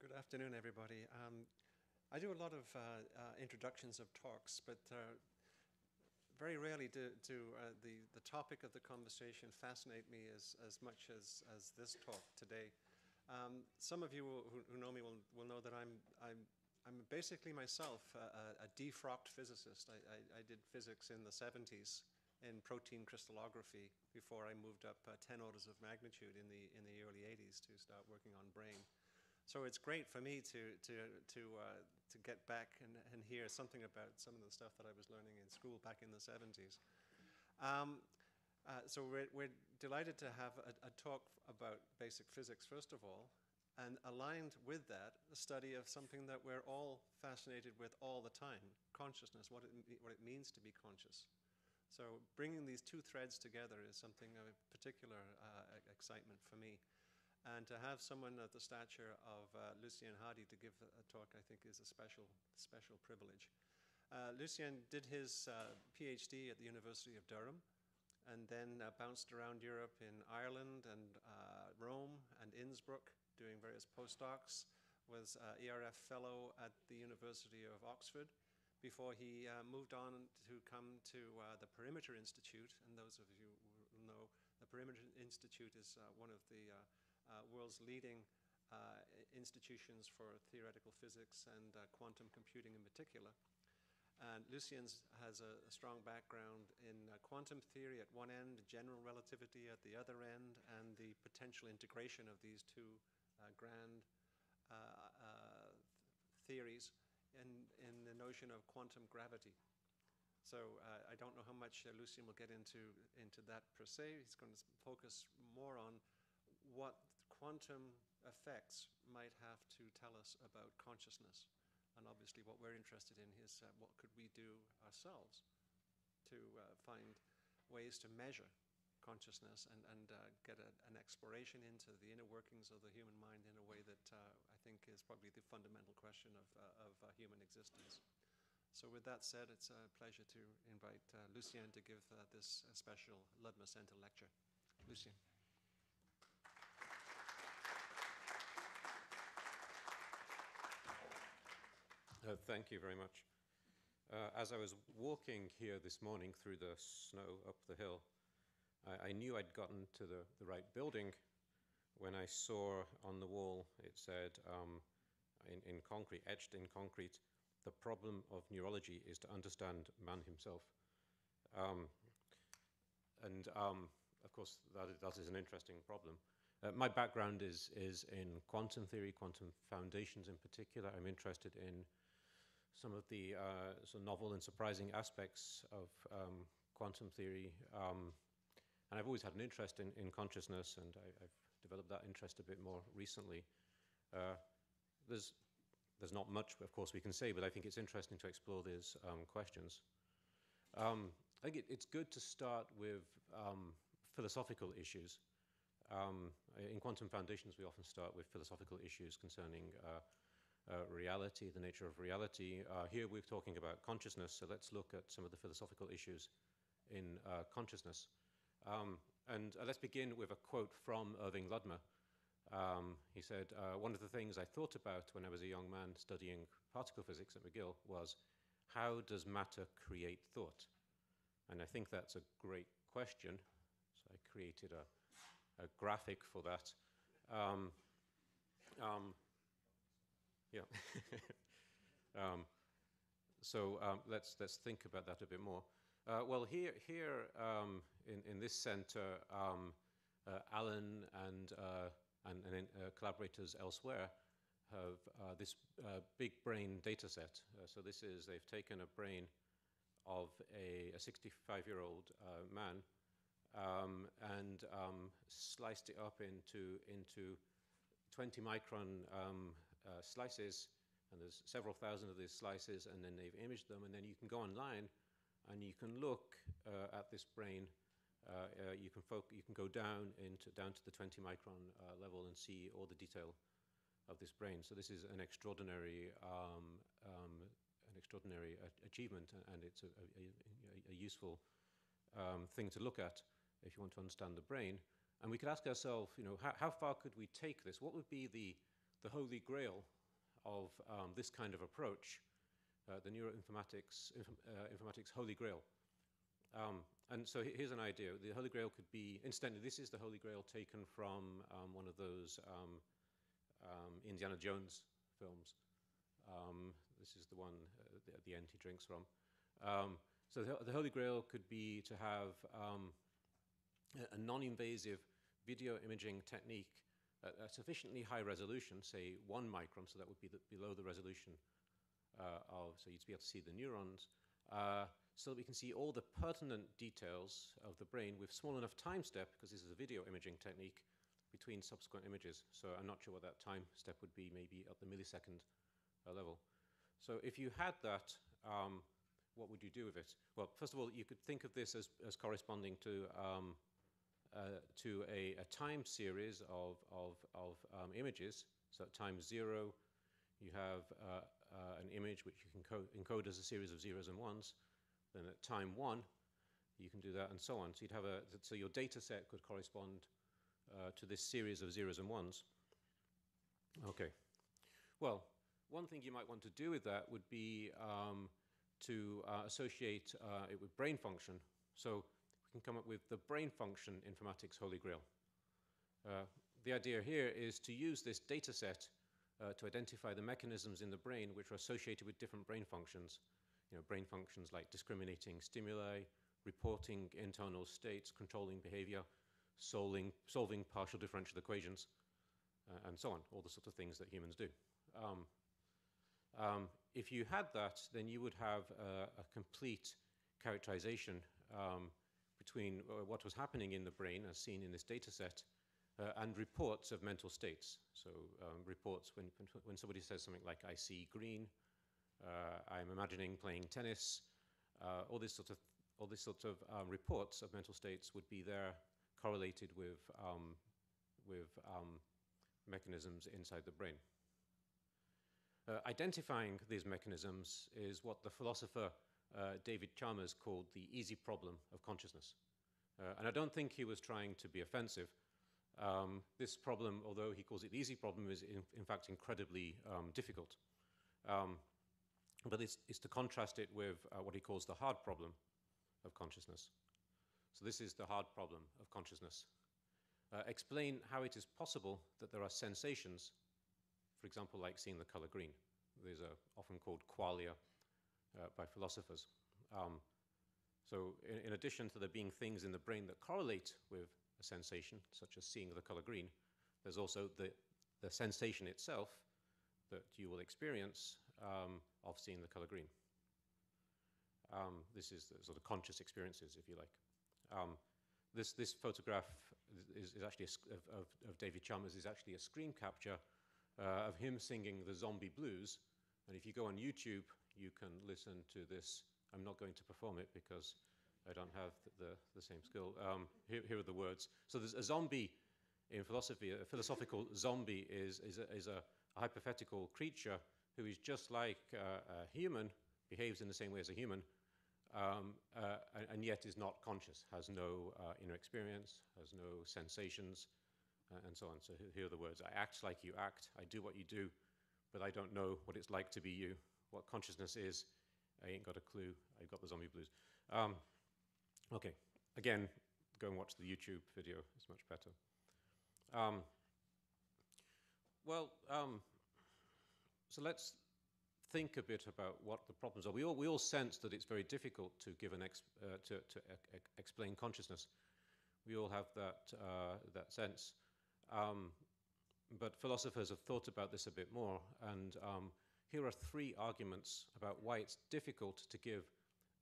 good afternoon, everybody. Um, I do a lot of uh, uh, introductions of talks, but uh, very rarely do, do uh, the, the topic of the conversation fascinate me as, as much as, as this talk today. Um, some of you who, who, know me will, will know that I'm, I'm, I'm basically myself a, a defrocked physicist. I, I, I, did physics in the 70s in protein crystallography before I moved up uh, 10 orders of magnitude in the, in the early 80s to start working on brain. So it's great for me to, to, to, uh, to get back and, and hear something about some of the stuff that I was learning in school back in the 70s. Um, uh, so we're, we're, delighted to have a, a, talk about basic physics, first of all, and aligned with that, a study of something that we're all fascinated with all the time, consciousness, what it, what it means to be conscious. So bringing these two threads together is something of particular uh, excitement for me. And to have someone of the stature of uh, Lucien Hardy to give a talk, I think, is a special, special privilege. Uh, Lucien did his uh, PhD at the University of Durham and then uh, bounced around Europe in Ireland and uh, Rome and Innsbruck doing various postdocs, was uh, ERF fellow at the University of Oxford before he moved on to come to the Perimeter Institute. And those of you who know, the Perimeter Institute is one of the world's leading uh, institutions for theoretical physics and uh, quantum computing in particular. And Lucien has a, a, strong background in uh, quantum theory at one end, general relativity at the other end, and the potential integration of these two uh, grand uh, theories in, in the notion of quantum gravity. So I don't know how much Lucien will get into, into that per se. He's going to focus more on what quantum effects might have to tell us about consciousness. And obviously, what we're interested in is uh, what could we do ourselves to uh, find ways to measure consciousness and, and uh, get a, an exploration into the inner workings of the human mind in a way that uh, I think is probably the fundamental question of, uh, of uh, human existence. So, with that said, it's a pleasure to invite Lucien to give this special Ludmer Center lecture. Lucien. Uh, thank you very much. Uh, as I was walking here this morning through the snow up the hill, I, I knew I'd gotten to the, the, right building when I saw on the wall it said um, in, in concrete, etched in concrete, the problem of neurology is to understand man himself. Um, and um, of course, that, that is an interesting problem. Uh, my background is, is in quantum theory, quantum foundations in particular. I'm interested in some of the uh, some novel and surprising aspects of um, quantum theory. Um, and I've always had an interest in, in consciousness, and I, have developed that interest a bit more recently. Uh, there's, there's not much, of course, we can say, but I think it's interesting to explore these um, questions. Um, I think it, it's good to start with um, philosophical issues. Um, in quantum foundations, we often start with philosophical issues concerning uh, uh, reality, the nature of reality. Uh, here we're talking about consciousness, so let's look at some of the philosophical issues in uh, consciousness. Um, and uh, let's begin with a quote from Irving Ludmer. Um, he said, uh, One of the things I thought about when I was a young man studying particle physics at McGill was how does matter create thought? And I think that's a great question. So I created a, a graphic for that. Um, um, yeah. um, so um, let's let's think about that a bit more. Uh, well, here here um, in in this center, um, uh, Alan and uh, and, and uh, collaborators elsewhere have uh, this big brain data set. so this is they've taken a brain of a 65-year-old man um, and um, sliced it up into into 20 micron um, uh, slices, and there's several thousand of these slices, and then they've imaged them, and then you can go online and you can look uh, at this brain. Uh, uh you can you can go down into down to the 20 micron uh, level and see all the detail of this brain. So this is an extraordinary um, um, an extraordinary achievement, and it's a, a, a useful um, thing to look at if you want to understand the brain. And we could ask ourselves, you know, how, how, far could we take this? What would be the the holy grail of um, this kind of approach, uh, the neuroinformatics inf uh, informatics holy grail. Um, and so here's an idea. The holy grail could be, incidentally, this is the holy grail taken from um, one of those um, um, Indiana Jones films. Um, this is the one uh, the, at the end he drinks from. so the, the, holy grail could be to have a, a non-invasive video imaging technique a sufficiently high resolution, say one micron, so that would be the, below the resolution uh, of, so you'd be able to see the neurons, uh, so that we can see all the pertinent details of the brain with small enough time step, because this is a video imaging technique, between subsequent images. So I'm not sure what that time step would be, maybe at the millisecond uh, level. So if you had that, um, what would you do with it? Well, first of all, you could think of this as, as corresponding to um, uh, to a, a, time series of, of, of um, images. So at time zero, you have uh, uh, an image which you can encode as a series of zeros and ones. Then at time one, you can do that and so on. So you'd have a, so your data set could correspond uh, to this series of zeros and ones. Okay. Well, one thing you might want to do with that would be um, to uh, associate uh, it with brain function. So can come up with the brain function informatics holy grail. Uh, the idea here is to use this data set uh, to identify the mechanisms in the brain which are associated with different brain functions. You know, brain functions like discriminating stimuli, reporting internal states, controlling behavior, solving, solving partial differential equations, uh, and so on, all the sorts of things that humans do. Um, um, if you had that, then you would have a complete characterization um, between uh, what was happening in the brain, as seen in this data set, uh, and reports of mental states. So um, reports when, when somebody says something like, I see green, uh, I'm imagining playing tennis, uh, all these sorts of, all these sorts of um, reports of mental states would be there correlated with, um, with um, mechanisms inside the brain. Uh, identifying these mechanisms is what the philosopher uh, David Chalmers called the easy problem of consciousness. Uh, and I don't think he was trying to be offensive. Um, this problem, although he calls it the easy problem, is in, in fact incredibly um, difficult. Um, but it's, it's, to contrast it with uh, what he calls the hard problem of consciousness. So this is the hard problem of consciousness. Uh, explain how it is possible that there are sensations, for example, like seeing the color green. These are often called qualia uh, by philosophers. Um, so in, in, addition to there being things in the brain that correlate with a sensation, such as seeing the color green, there's also the, the sensation itself that you will experience um, of seeing the color green. Um, this is the sort of conscious experiences, if you like. Um, this, this photograph is, is actually a, of, of, David Chalmers is actually a screen capture uh, of him singing the zombie blues. And if you go on YouTube, you can listen to this. I'm not going to perform it because I don't have the, the same skill. Um, here, here, are the words. So there's a zombie in philosophy, a philosophical zombie is, is, a, is a, a hypothetical creature who is just like uh, a human, behaves in the same way as a human, um, uh, and, and, yet is not conscious, has no uh, inner experience, has no sensations, uh, and so on. So here are the words I act like you act, I do what you do, but I don't know what it's like to be you. What consciousness is, I ain't got a clue. I've got the zombie blues. Um, okay, again, go and watch the YouTube video, it's much better. Um, well, um, so let's think a bit about what the problems are. We all, we all sense that it's very difficult to give an ex, uh, to, to explain consciousness. We all have that, uh, that sense. Um, but philosophers have thought about this a bit more, and um, here are three arguments about why it's difficult to give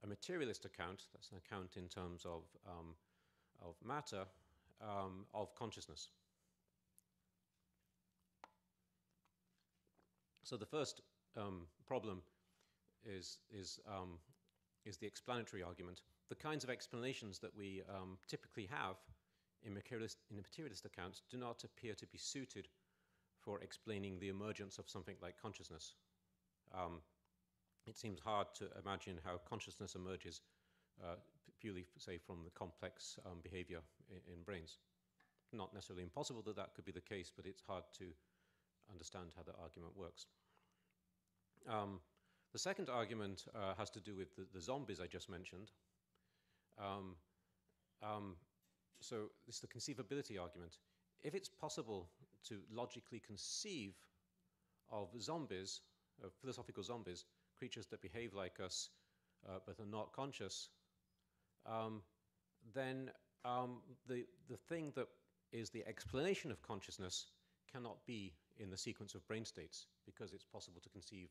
a materialist account, that's an account in terms of, um, of matter, um, of consciousness. So the first um, problem is, is, um, is the explanatory argument. The kinds of explanations that we um, typically have in materialist, in materialist accounts do not appear to be suited for explaining the emergence of something like consciousness. Um, it seems hard to imagine how consciousness emerges uh, purely, say, from the complex um, behavior in, in, brains. Not necessarily impossible that that could be the case, but it's hard to understand how the argument works. Um, the second argument uh, has to do with the, the, zombies I just mentioned. Um, um, so this is the conceivability argument. If it's possible to logically conceive of zombies, philosophical zombies, creatures that behave like us uh, but are not conscious, um, then um, the, the thing that is the explanation of consciousness cannot be in the sequence of brain states because it's possible to conceive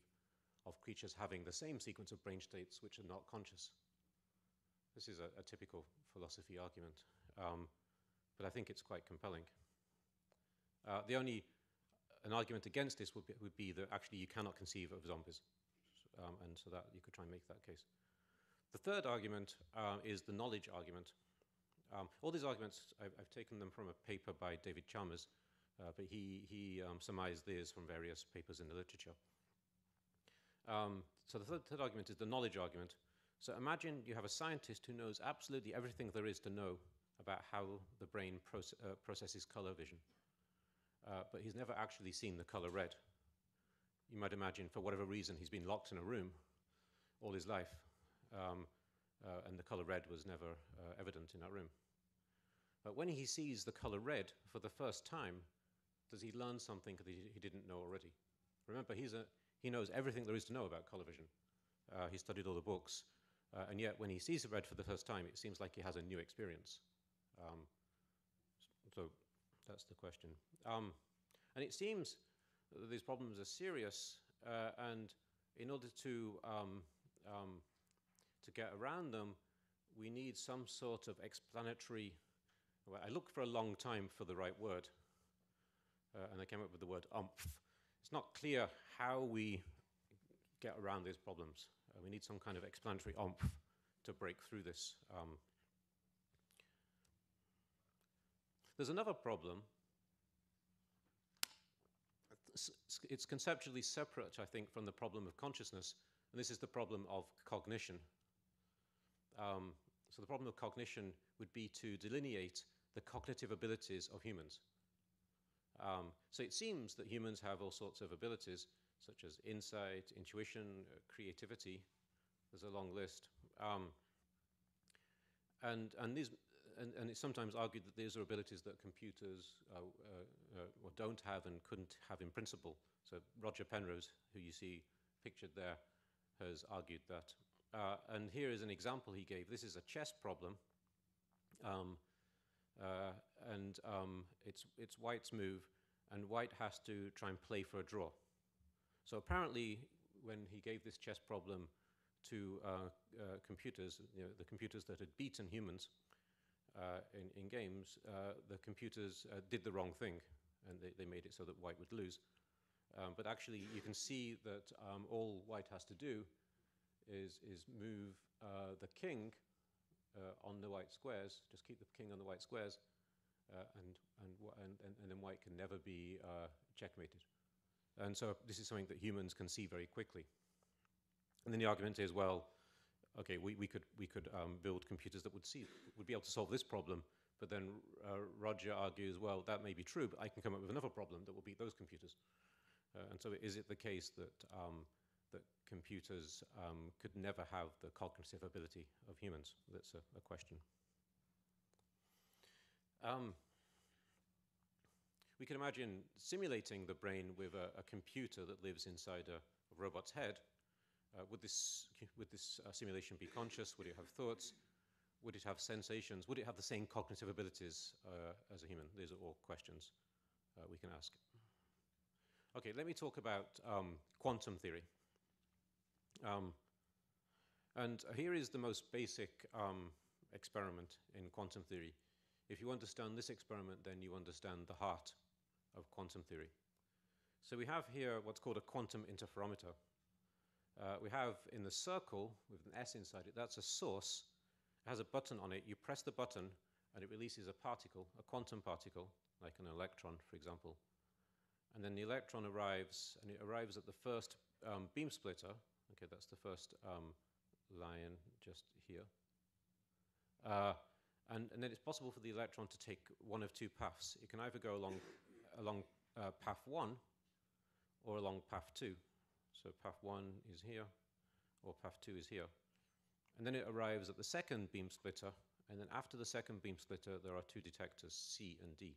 of creatures having the same sequence of brain states which are not conscious. This is a, a typical philosophy argument, um, but I think it's quite compelling. Uh, the only an argument against this would be, would be, that actually you cannot conceive of zombies, um, and so that you could try and make that case. The third argument uh, is the knowledge argument. Um, all these arguments, I've, I've, taken them from a paper by David Chalmers, uh, but he, he um, surmised these from various papers in the literature. Um, so the third, third, argument is the knowledge argument. So imagine you have a scientist who knows absolutely everything there is to know about how the brain proce uh, processes color vision, uh, but he's never actually seen the color red. You might imagine, for whatever reason, he's been locked in a room all his life, um, uh, and the color red was never uh, evident in that room. But when he sees the color red for the first time, does he learn something that he, he didn't know already? Remember, he's a, he knows everything there is to know about color vision. Uh, he studied all the books, uh, and yet when he sees the red for the first time, it seems like he has a new experience. Um, that's the question. Um, and it seems that these problems are serious, uh, and in order to um, um to get around them, we need some sort of explanatory. Well, I looked for a long time for the right word, uh, and I came up with the word umph. It's not clear how we get around these problems. Uh, we need some kind of explanatory umph to break through this. Um, there's another problem. It's, conceptually separate, I think, from the problem of consciousness, and this is the problem of cognition. Um, so the problem of cognition would be to delineate the cognitive abilities of humans. Um, so it seems that humans have all sorts of abilities, such as insight, intuition, uh, creativity. There's a long list. Um, and, and, these, and, and, it's sometimes argued that these are abilities that computers uh, uh, uh, don't have and couldn't have in principle. So Roger Penrose, who you see pictured there, has argued that. Uh, and here is an example he gave. This is a chess problem. Um, uh, and um, it's, it's white's move, and white has to try and play for a draw. So apparently, when he gave this chess problem to uh, uh, computers, you know, the computers that had beaten humans uh, in, in, games, uh, the computers did the wrong thing, and they, they, made it so that white would lose. Um, but actually, you can see that um, all white has to do is, is move uh, the king uh, on the white squares, just keep the king on the white squares, uh, and, and, and, and, then white can never be uh, checkmated. And so this is something that humans can see very quickly. And then the argument is, well, okay, we, we could, we could um, build computers that would, see, would be able to solve this problem, but then uh, Roger argues, well, that may be true, but I can come up with another problem that will beat those computers. Uh, and so is it the case that um, that computers um, could never have the cognitive ability of humans? That's a, a question. Um, we can imagine simulating the brain with a, a computer that lives inside a, a robot's head. Uh, would this, would this uh, simulation be conscious? Would it have thoughts? Would it have sensations? Would it have the same cognitive abilities uh, as a human? These are all questions uh, we can ask. Okay, let me talk about um, quantum theory. Um, and here is the most basic um, experiment in quantum theory. If you understand this experiment, then you understand the heart of quantum theory. So we have here what's called a quantum interferometer. Uh, we have in the circle with an S inside it, that's a source. It has a button on it. You press the button and it releases a particle, a quantum particle, like an electron, for example. And then the electron arrives, and it arrives at the first um, beam splitter, Okay, that's the first um, line just here. Uh, and, and, then it's possible for the electron to take one of two paths. It can either go along, along uh, path one, or along path 2. So path 1 is here, or path 2 is here. And then it arrives at the second beam splitter, and then after the second beam splitter, there are two detectors, C and D.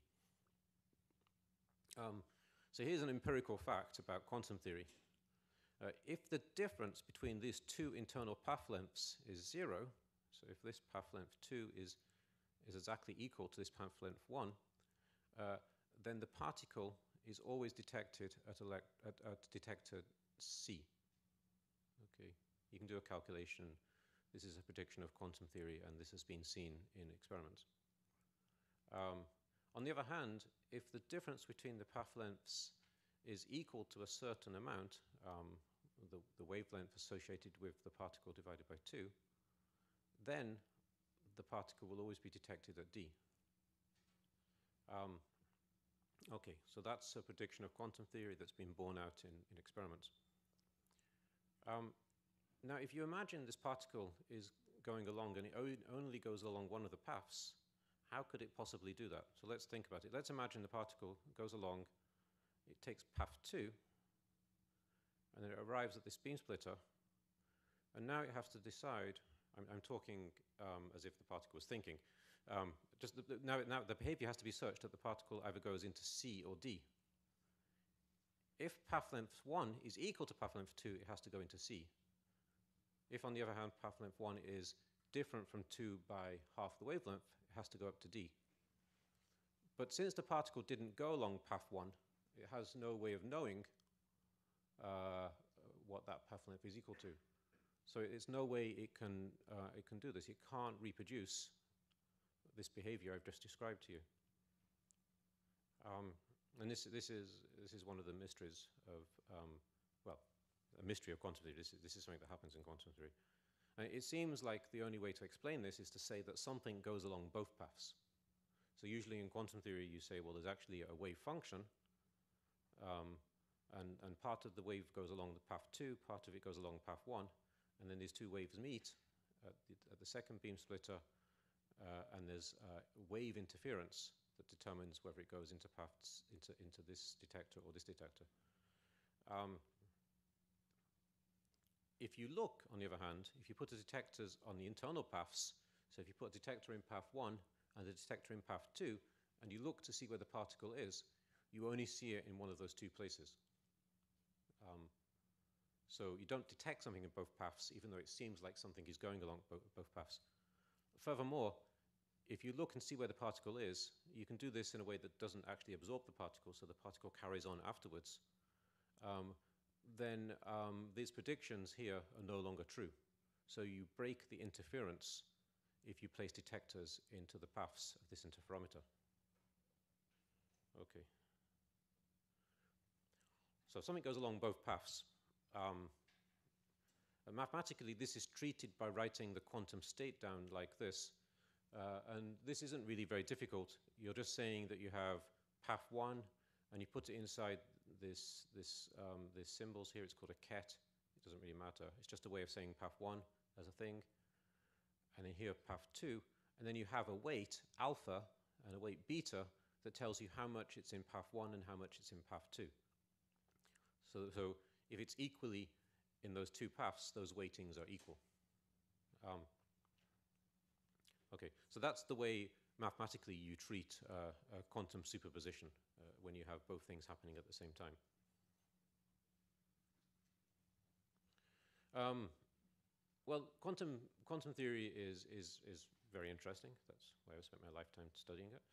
Um, so here's an empirical fact about quantum theory. Uh, if the difference between these two internal path lengths is zero, so if this path length 2 is, is exactly equal to this path length 1, uh, then the particle is always detected at, at, at detector C. Okay, you can do a calculation. This is a prediction of quantum theory, and this has been seen in experiments. Um, on the other hand, if the difference between the path lengths is equal to a certain amount, um, the, the wavelength associated with the particle divided by 2, then the particle will always be detected at D. Um, okay, so that's a prediction of quantum theory that's been borne out in, in experiments. Um, now, if you imagine this particle is going along and it only goes along one of the paths, how could it possibly do that? So let's think about it. Let's imagine the particle goes along, it takes path 2, and then it arrives at this beam splitter, and now it has to decide I'm, I'm talking um, as if the particle was thinking. Um, just the, the, now, now the behavior has to be such that the particle either goes into C or D. If path length 1 is equal to path length 2, it has to go into C. If, on the other hand, path length 1 is different from 2 by half the wavelength, it has to go up to D. But since the particle didn't go along path 1, it has no way of knowing uh, what that path length is equal to. So there's no way it can, uh, it can do this. It can't reproduce this behavior I've just described to you. Um, and this, this, is, this is one of the mysteries of, um, well, a mystery of quantum theory. This is, this is something that happens in quantum theory. And it seems like the only way to explain this is to say that something goes along both paths. So usually in quantum theory, you say, well, there's actually a wave function, um, and, and part of the wave goes along the path 2, part of it goes along path 1, and then these two waves meet at the, at the second beam splitter, uh, and there's uh, wave interference that determines whether it goes into paths into, into this detector or this detector. Um, if you look, on the other hand, if you put the detectors on the internal paths, so if you put a detector in path 1 and a detector in path 2, and you look to see where the particle is, you only see it in one of those two places. Um, so you don't detect something in both paths, even though it seems like something is going along bo both paths. Furthermore, if you look and see where the particle is, you can do this in a way that doesn't actually absorb the particle, so the particle carries on afterwards. Um, then um, these predictions here are no longer true. So you break the interference if you place detectors into the paths of this interferometer. Okay. So if something goes along both paths, um, mathematically, this is treated by writing the quantum state down like this. Uh, and this isn't really very difficult. You're just saying that you have path 1, and you put it inside this, this, um, this symbols here. It's called a ket. It doesn't really matter. It's just a way of saying path 1 as a thing. And then here, path 2. And then you have a weight, alpha, and a weight beta, that tells you how much it's in path 1 and how much it's in path 2. So, so if it's equally in those two paths, those weightings are equal. Um, okay, so that's the way mathematically you treat uh, quantum superposition uh, when you have both things happening at the same time. Um, well, quantum, quantum theory is, is, is very interesting. That's why I've spent my lifetime studying it.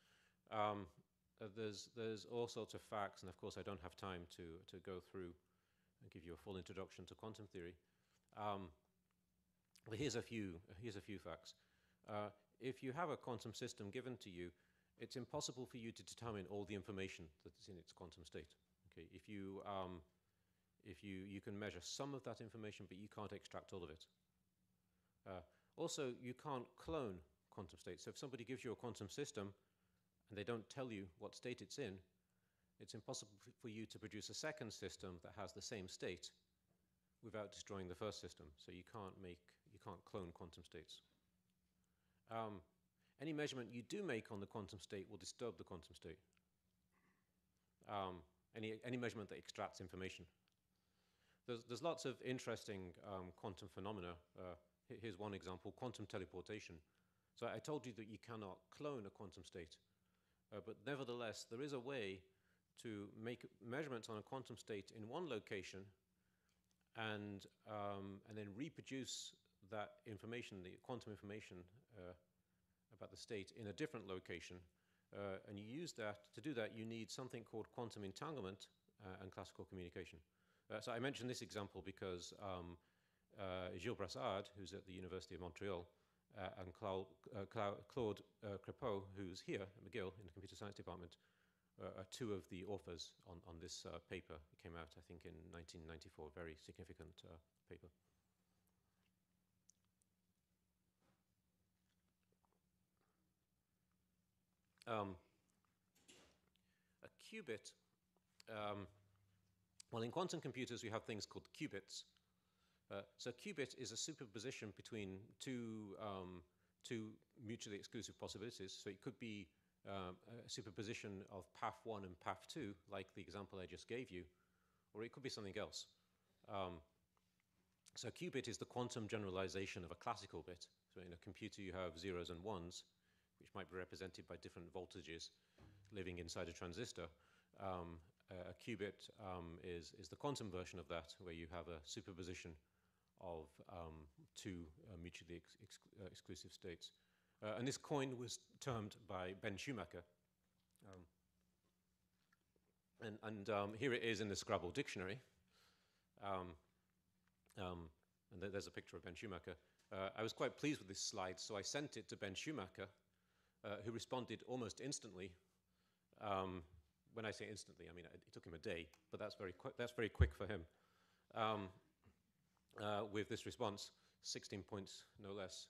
Um, uh, there's, there's all sorts of facts, and of course I don't have time to, to go through and give you a full introduction to quantum theory. Um, well, here's a few, here's a few facts. Uh, if you have a quantum system given to you, it's impossible for you to determine all the information that is in its quantum state. Okay, if you, um, if you, you can measure some of that information, but you can't extract all of it. Uh, also, you can't clone quantum states. So if somebody gives you a quantum system and they don't tell you what state it's in, it's impossible for you to produce a second system that has the same state without destroying the first system. So you can't make, you can't clone quantum states. Um, any measurement you do make on the quantum state will disturb the quantum state. Um, any, any measurement that extracts information. There's, there's lots of interesting um, quantum phenomena. Uh, here's one example, quantum teleportation. So I told you that you cannot clone a quantum state, uh, but nevertheless, there is a way to make measurements on a quantum state in one location and, um, and then reproduce that information, the quantum information uh, about the state in a different location. Uh, and you use that, to do that, you need something called quantum entanglement uh, and classical communication. Uh, so I mentioned this example because um, uh, Gilles Brassard, who's at the University of Montreal, and Clau- Clau- Claude Crepeau, who's here at McGill in the computer science department, are two of the authors on, on this paper. It came out, I think, in 1994, a very significant paper. Um, a qubit, um, well, in quantum computers, we have things called qubits. Uh, so qubit is a superposition between two, um, two mutually exclusive possibilities. So it could be um, a superposition of path one and path two, like the example I just gave you, or it could be something else. Um, so qubit is the quantum generalization of a classical bit. So in a computer, you have zeros and ones, which might be represented by different voltages living inside a transistor. Um, a qubit um, is, is the quantum version of that, where you have a superposition of um, two uh, mutually ex ex uh, exclusive states. Uh, and this coin was termed by Ben Schumacher. Um, and and um, here it is in the Scrabble dictionary. Um, and th there's a picture of Ben Schumacher. Uh, I was quite pleased with this slide, so I sent it to Ben Schumacher, uh, who responded almost instantly. Um, when I say instantly, I mean it, took him a day, but that's very, that's very quick for him. Um, uh, with this response, 16 points, no less,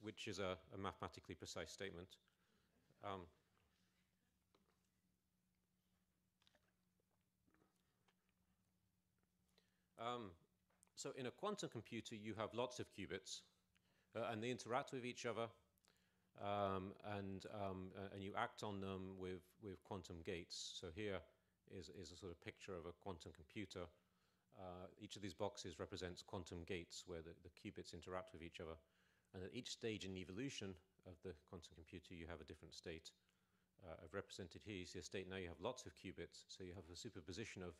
which is a, a mathematically precise statement. Um, um, so in a quantum computer, you have lots of qubits, uh, and they interact with each other, um, and, um, and you act on them with, with quantum gates. So here is, is a sort of picture of a quantum computer. Uh, each of these boxes represents quantum gates where the, the qubits interact with each other. And at each stage in the evolution of the quantum computer, you have a different state. Uh, I've represented here, you see a state now you have lots of qubits, so you have a superposition of,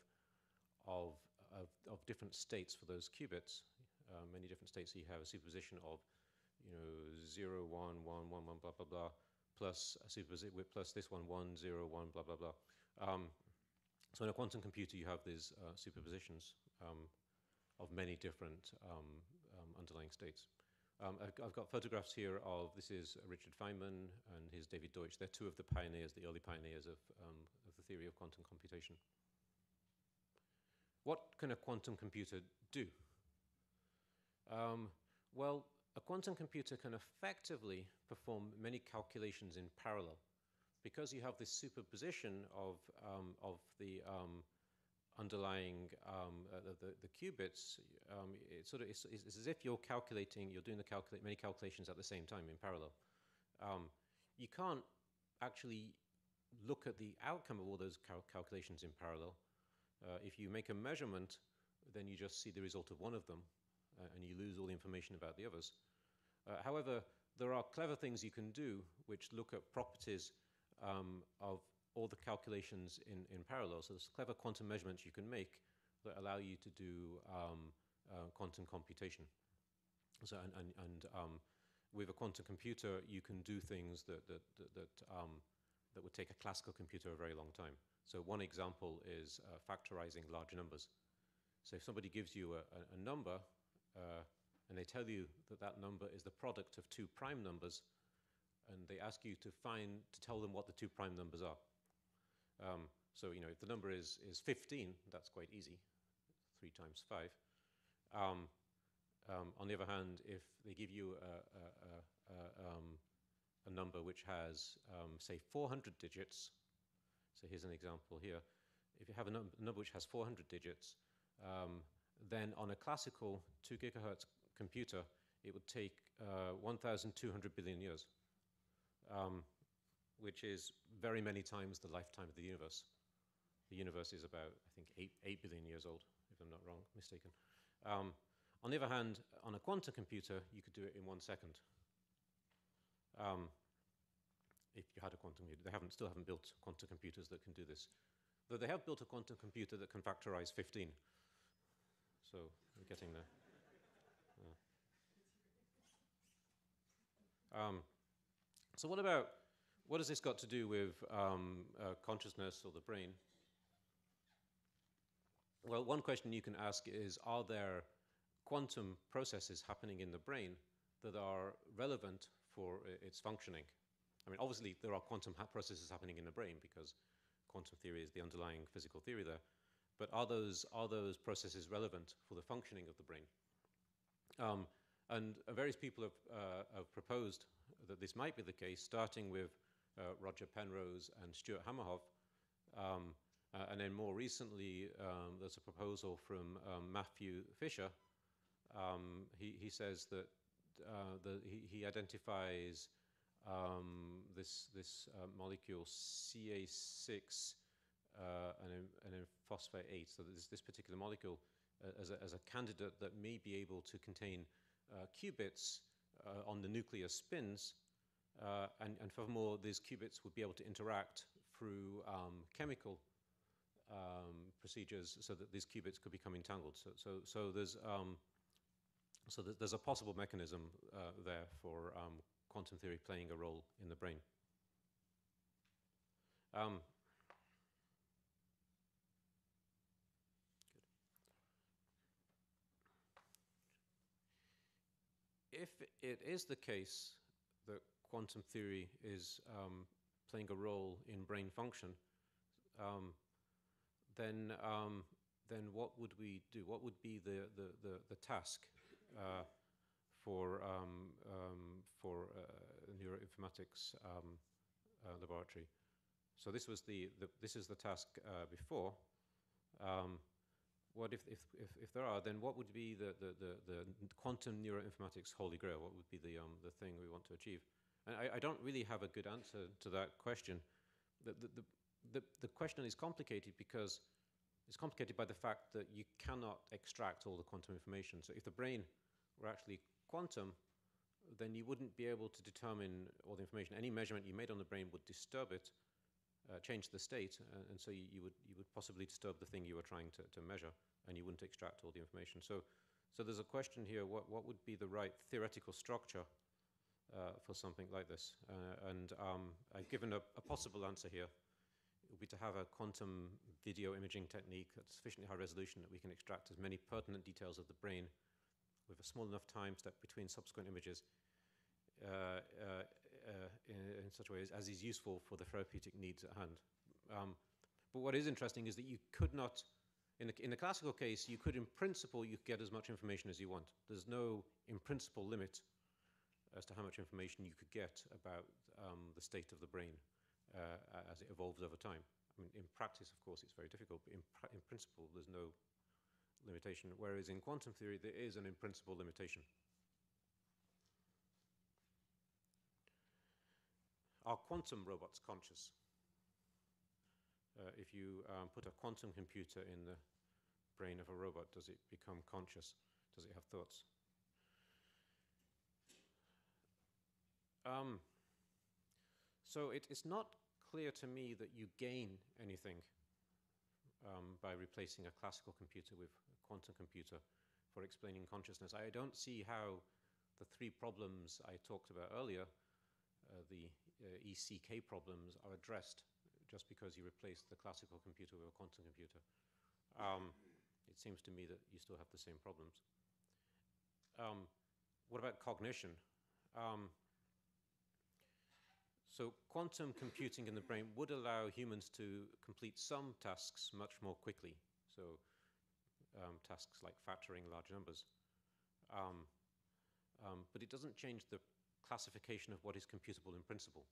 of, of, of different states for those qubits. Uh, many different states, so you have a superposition of you know, 0, 1, 1, 1, 1, blah, blah, blah, plus, a superposi- with plus this one, 1, 0, 1, blah, blah, blah. Um, so in a quantum computer, you have these uh, superpositions um, of many different um, um, underlying states. Um, I've, I've, got photographs here of, this is Richard Feynman and his David Deutsch. They're two of the pioneers, the early pioneers of, um, of the theory of quantum computation. What can a quantum computer do? Well, a quantum computer can effectively perform many calculations in parallel. Because you have this superposition of, um, of the um, underlying um, uh, the, the, qubits, um, it's, sort of, it's, it's, as if you're calculating, you're doing the calculate, many calculations at the same time in parallel. Um, you can't actually look at the outcome of all those cal calculations in parallel. Uh, if you make a measurement, then you just see the result of one of them, uh, and you lose all the information about the others. Uh, however, there are clever things you can do which look at properties um, of all the calculations in, in parallel. So there's clever quantum measurements you can make that allow you to do um, uh, quantum computation. So and, and, and um, with a quantum computer, you can do things that, that, that, that, um, that would take a classical computer a very long time. So one example is uh, factorizing large numbers. So if somebody gives you a, a, a number, uh, and they tell you that that number is the product of two prime numbers, and they ask you to find, to tell them what the two prime numbers are. Um, so, you know, if the number is, is 15, that's quite easy, 3 times 5. Um, um, on the other hand, if they give you a, a, a, um, a number which has, um, say, 400 digits, so here's an example here. If you have a, num number which has 400 digits, um, then on a classical 2 gigahertz computer, it would take uh, 1,200 billion years um, which is very many times the lifetime of the universe. the universe is about, I think, 8, 8 billion years old, if I'm not wrong, mistaken. Um, on the other hand, on a quantum computer, you could do it in one second. Um, if you had a quantum computer. They haven't, still haven't built quantum computers that can do this. Though they have built a quantum computer that can factorize 15. So we're getting there. Yeah. Um, so what about, what has this got to do with um, uh, consciousness or the brain? Well, one question you can ask is, are there quantum processes happening in the brain that are relevant for its functioning? I mean, obviously, there are quantum ha processes happening in the brain because quantum theory is the underlying physical theory there. But are those, are those processes relevant for the functioning of the brain? Um, and various people have, uh, have, proposed that this might be the case, starting with uh, Roger Penrose and Stuart Hameroff. Um, uh, and then more recently, um, there's a proposal from um, Matthew Fisher. Um, he, he, says that uh, the, he, he identifies um, this, this uh, molecule CA6 uh, and, and then phosphate 8. So this, this particular molecule uh, as, a, as a candidate that may be able to contain uh, qubits uh, on the nuclear spins. Uh, and, and furthermore, these qubits would be able to interact through um, chemical um, procedures so that these qubits could become entangled. So, so, so there's, um, so there's a possible mechanism there for um, quantum theory playing a role in the brain. Um, if it is the case that quantum theory is um, playing a role in brain function, um, then um, then what would we do? What would be the the the, the task uh, for um, um, for uh, neuroinformatics uh, laboratory. So this was the, the this is the task uh, before. Um, what if, if, if, if, there are, then what would be the, the, the, the, quantum neuroinformatics holy grail? What would be the, um, the thing we want to achieve? And I, I don't really have a good answer to that question. The, the, the, the, the question is complicated because it's complicated by the fact that you cannot extract all the quantum information. So if the brain were actually quantum, then you wouldn't be able to determine all the information. Any measurement you made on the brain would disturb it, uh, change the state, uh, and so you, you, would, you would possibly disturb the thing you were trying to, to measure, and you wouldn't extract all the information. So, so there's a question here, what, what would be the right theoretical structure uh, for something like this? Uh, and um, I've given a, a possible answer here. It would be to have a quantum video imaging technique at sufficiently high resolution that we can extract as many pertinent details of the brain with a small enough time step between subsequent images uh, in, in, such a way as, is useful for the therapeutic needs at hand. Um, but what is interesting is that you could not, in the, in the classical case, you could in principle, you could get as much information as you want. There's no in principle limit as to how much information you could get about um, the state of the brain uh, as it evolves over time. I mean, in practice, of course, it's very difficult, but in, in principle, there's no limitation, whereas in quantum theory there is an in-principle limitation. Are quantum robots conscious? Uh, if you um, put a quantum computer in the brain of a robot, does it become conscious? Does it have thoughts? Um, so it, it's not clear to me that you gain anything um, by replacing a classical computer with a quantum computer for explaining consciousness. I don't see how the three problems I talked about earlier, uh, the ECK problems, are addressed just because you replace the classical computer with a quantum computer. Um, it seems to me that you still have the same problems. Um, what about cognition? Um, so quantum computing in the brain would allow humans to complete some tasks much more quickly. So um, tasks like factoring large numbers. Um, um, but it doesn't change the classification of what is computable in principle.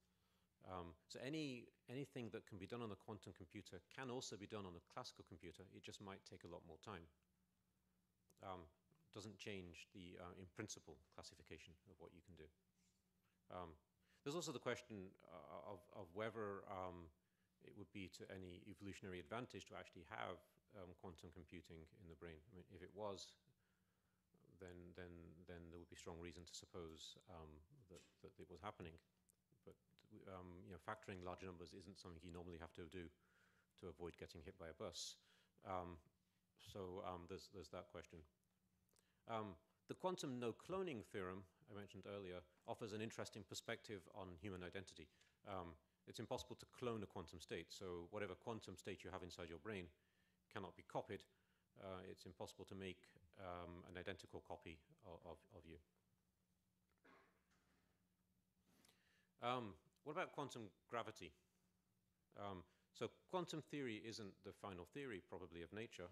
Um, so any, anything that can be done on a quantum computer can also be done on a classical computer. It just might take a lot more time. Um, doesn't change the uh, in principle classification of what you can do. Um, there's also the question uh, of, of whether it would be to any evolutionary advantage to actually have um, quantum computing in the brain. I mean, if it was, then, then, then there would be strong reason to suppose um, that, that it was happening. But um, you know, factoring large numbers isn't something you normally have to do to avoid getting hit by a bus. Um, so um, there's, there's that question. Um, the quantum no cloning theorem I mentioned earlier offers an interesting perspective on human identity. It's impossible to clone a quantum state, so whatever quantum state you have inside your brain cannot be copied. Uh, it's impossible to make um, an identical copy of, of, of you. Um, what about quantum gravity? Um, so quantum theory isn't the final theory, probably, of nature.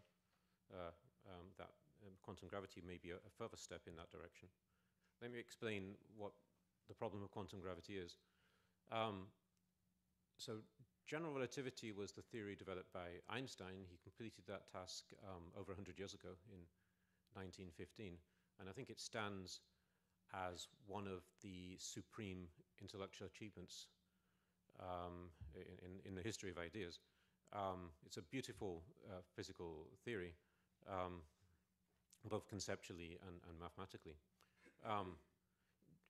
Uh, um, that um, quantum gravity may be a, a, further step in that direction. Let me explain what the problem of quantum gravity is. Um, so general relativity was the theory developed by Einstein. He completed that task um, over 100 years ago in 1915. And I think it stands as one of the supreme intellectual achievements um, in, in, the history of ideas. Um, it's a beautiful uh, physical theory, um, both conceptually and, and mathematically. Um,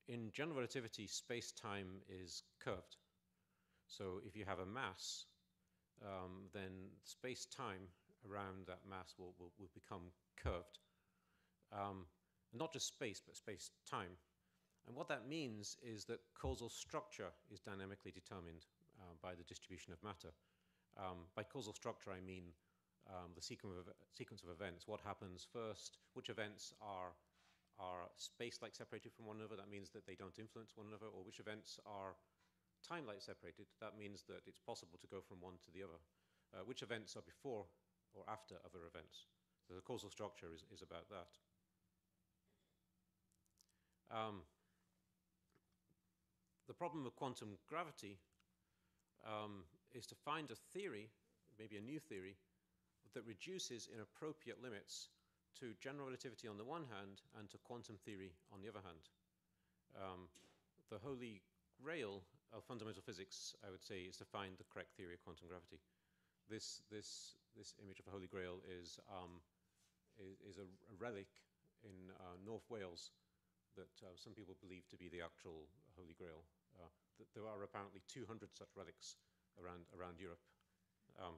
in general relativity, space-time is curved. So if you have a mass, um, then space-time around that mass will, will, will become curved. Um, not just space, but space-time. And what that means is that causal structure is dynamically determined uh, by the distribution of matter. Um, by causal structure, I mean um, the sequence of, sequence of events. What happens first? Which events are are space-like separated from one another, that means that they don't influence one another, or which events are time-like separated, that means that it's possible to go from one to the other. Uh, which events are before or after other events? So the causal structure is, is about that. Um, the problem of quantum gravity um, is to find a theory, maybe a new theory, that reduces in appropriate limits to general relativity on the one hand and to quantum theory on the other hand. Um, the holy grail of fundamental physics, I would say, is to find the correct theory of quantum gravity. This, this, this image of a holy grail is, um, is, is, a, a relic in uh, North Wales that uh, some people believe to be the actual holy grail. Uh, th there are apparently 200 such relics around, around Europe. Um,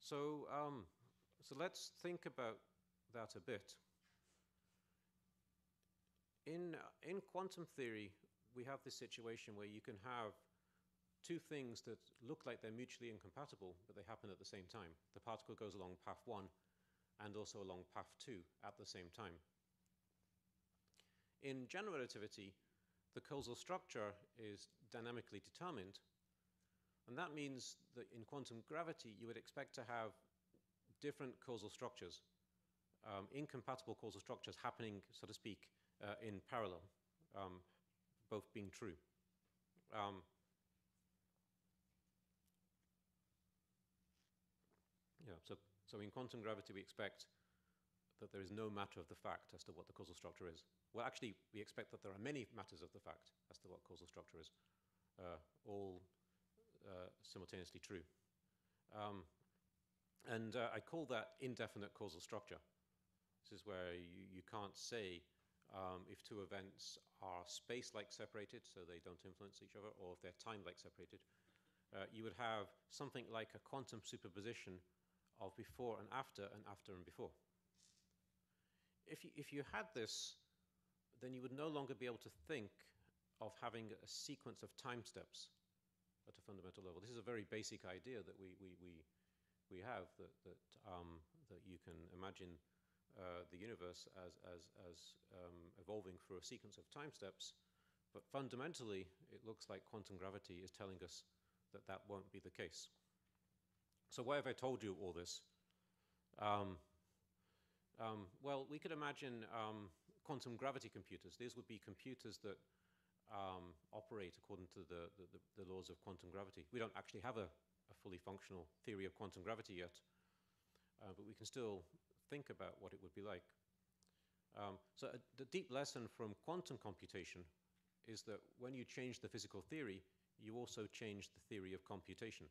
so um, so let's think about that a bit. In, in quantum theory, we have this situation where you can have two things that look like they're mutually incompatible, but they happen at the same time. The particle goes along path one and also along path two at the same time. In general relativity, the causal structure is dynamically determined, and that means that in quantum gravity, you would expect to have different causal structures, um, incompatible causal structures happening, so to speak, uh, in parallel, um, both being true. Um, yeah, so, so in quantum gravity, we expect that there is no matter of the fact as to what the causal structure is. Well, actually, we expect that there are many matters of the fact as to what causal structure is, uh, all uh, simultaneously true. Um, and uh, I call that indefinite causal structure. This is where you, you can't say um, if two events are space-like separated, so they don't influence each other, or if they're time-like separated. Uh, you would have something like a quantum superposition of before and after, and after and before. If you, if you had this, then you would no longer be able to think of having a sequence of time steps at a fundamental level. This is a very basic idea that we, we, we we have that, that, um, that you can imagine uh, the universe as, as, as um, evolving through a sequence of time steps. But fundamentally, it looks like quantum gravity is telling us that that won't be the case. So why have I told you all this? Um, um, well, we could imagine um, quantum gravity computers. These would be computers that um, operate according to the, the, the, laws of quantum gravity. We don't actually have a, a fully functional theory of quantum gravity yet, uh, but we can still think about what it would be like. Um, so uh, the deep lesson from quantum computation is that when you change the physical theory, you also change the theory of computation.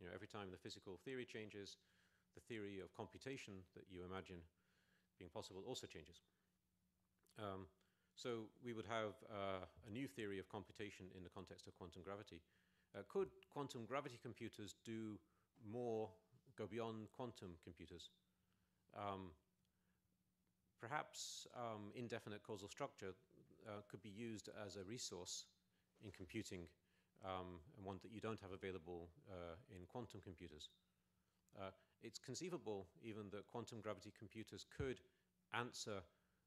You know, every time the physical theory changes, the theory of computation that you imagine being possible also changes. Um, so we would have uh, a new theory of computation in the context of quantum gravity. Uh, could quantum gravity computers do more, go beyond quantum computers? Um, perhaps um, indefinite causal structure uh, could be used as a resource in computing um, and one that you don't have available uh, in quantum computers. Uh, it's conceivable even that quantum gravity computers could answer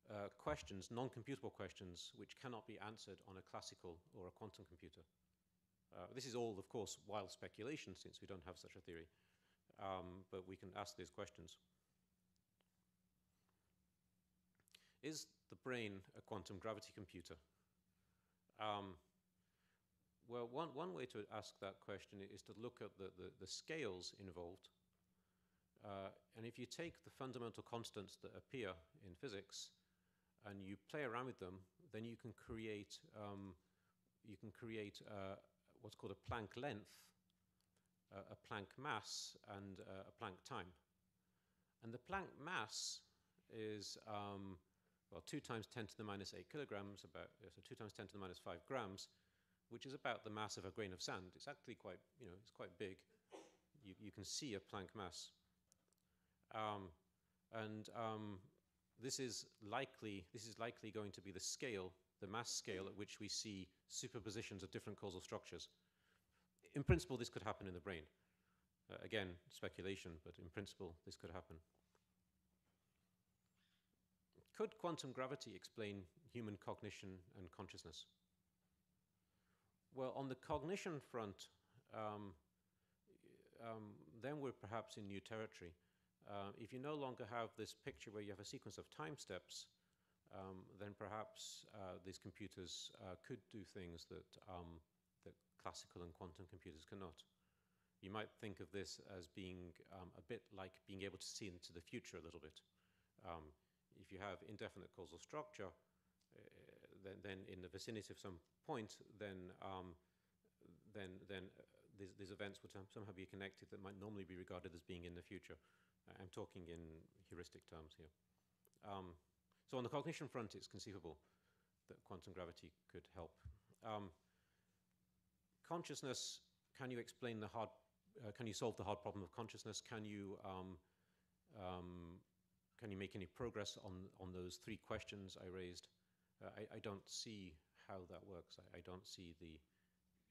uh, questions, non-computable questions, which cannot be answered on a classical or a quantum computer. Uh, this is all, of course, wild speculation since we don't have such a theory, um, but we can ask these questions. Is the brain a quantum gravity computer? Um, well, one, one way to ask that question is to look at the, the, the scales involved. Uh, and if you take the fundamental constants that appear in physics and you play around with them, then you can create, um, you can create uh, what's called a Planck length, uh, a Planck mass, and uh, a Planck time. And the Planck mass is, um, well, 2 times 10 to the minus 8 kilograms, about, so 2 times 10 to the minus 5 grams, which is about the mass of a grain of sand. It's actually quite, you know, it's quite big. You, you can see a Planck mass. Um, and um, this is likely, this is likely going to be the scale, the mass scale at which we see superpositions of different causal structures. In principle, this could happen in the brain. Uh, again, speculation, but in principle, this could happen. Could quantum gravity explain human cognition and consciousness? Well, on the cognition front, um, um, then we're perhaps in new territory. Uh, if you no longer have this picture where you have a sequence of time steps, um, then perhaps uh, these computers uh, could do things that, um, that classical and quantum computers cannot. You might think of this as being um, a bit like being able to see into the future a little bit. Um, if you have indefinite causal structure, then, then, in the vicinity of some point, then, um, then, then uh, these, these events would somehow be connected that might normally be regarded as being in the future. I'm talking in heuristic terms here. Um, so on the cognition front, it's conceivable that quantum gravity could help. Um, consciousness, can you explain the hard, uh, can you solve the hard problem of consciousness? Can you, um, um can you make any progress on, on those three questions I raised? Uh, I, I, don't see how that works. I, I don't see the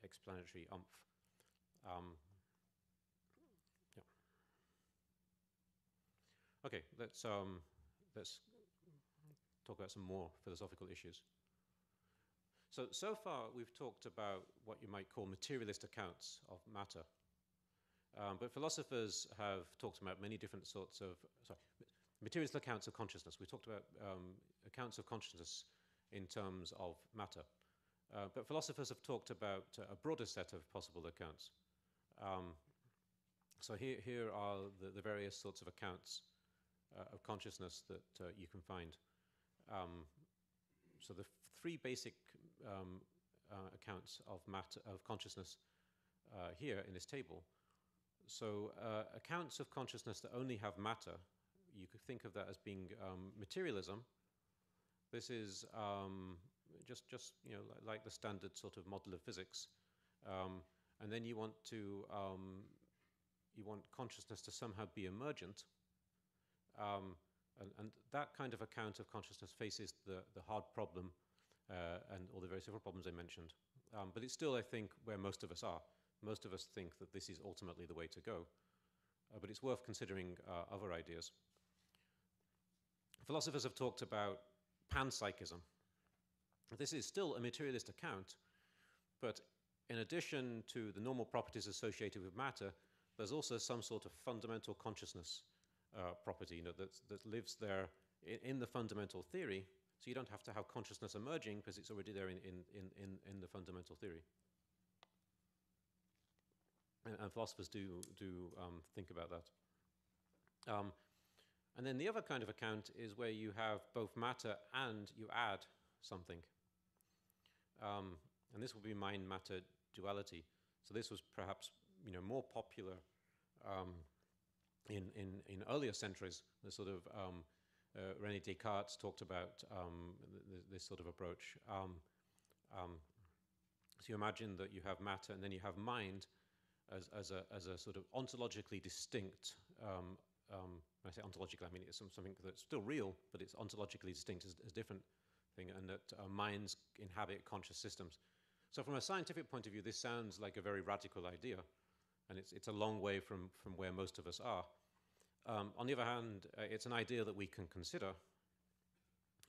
explanatory umph. Um, Okay, let's, um, let's talk about some more philosophical issues. So, so far we've talked about what you might call materialist accounts of matter. Um, but philosophers have talked about many different sorts of, sorry, materialist accounts of consciousness. We talked about um, accounts of consciousness in terms of matter. Uh, but philosophers have talked about uh, a broader set of possible accounts. Um, so here, here are the, the various sorts of accounts uh, of consciousness that uh, you can find. Um, so the three basic um, uh, accounts of matter of consciousness here in this table. So accounts of consciousness that only have matter, you could think of that as being um, materialism. This is um, just, just you know, like, the standard sort of model of physics. Um, and then you want to, um, you want consciousness to somehow be emergent. Um, and, and, that kind of account of consciousness faces the, the hard problem uh, and all the very several problems I mentioned. Um, but it's still, I think, where most of us are. Most of us think that this is ultimately the way to go. Uh, but it's worth considering uh, other ideas. Philosophers have talked about panpsychism. This is still a materialist account, but in addition to the normal properties associated with matter, there's also some sort of fundamental consciousness uh, property you know, that, that lives there in, in, the fundamental theory. So you don't have to have consciousness emerging because it's already there in, in, in, in the fundamental theory. And, and philosophers do, do um, think about that. Um, And then the other kind of account is where you have both matter and you add something. Um, and this will be mind-matter duality. So this was perhaps you know, more popular um, in, in, in earlier centuries. The sort of um, uh, René Descartes talked about um, th this sort of approach. Um, um, so you imagine that you have matter and then you have mind as, as, a, as a sort of ontologically distinct, um, when I say ontologically, I mean it's some, something that's still real, but it's ontologically distinct as, as different thing, and that uh, minds inhabit conscious systems. So from a scientific point of view, this sounds like a very radical idea, and it's, it's a long way from, from where most of us are. Um, on the other hand, uh, it's an idea that we can consider,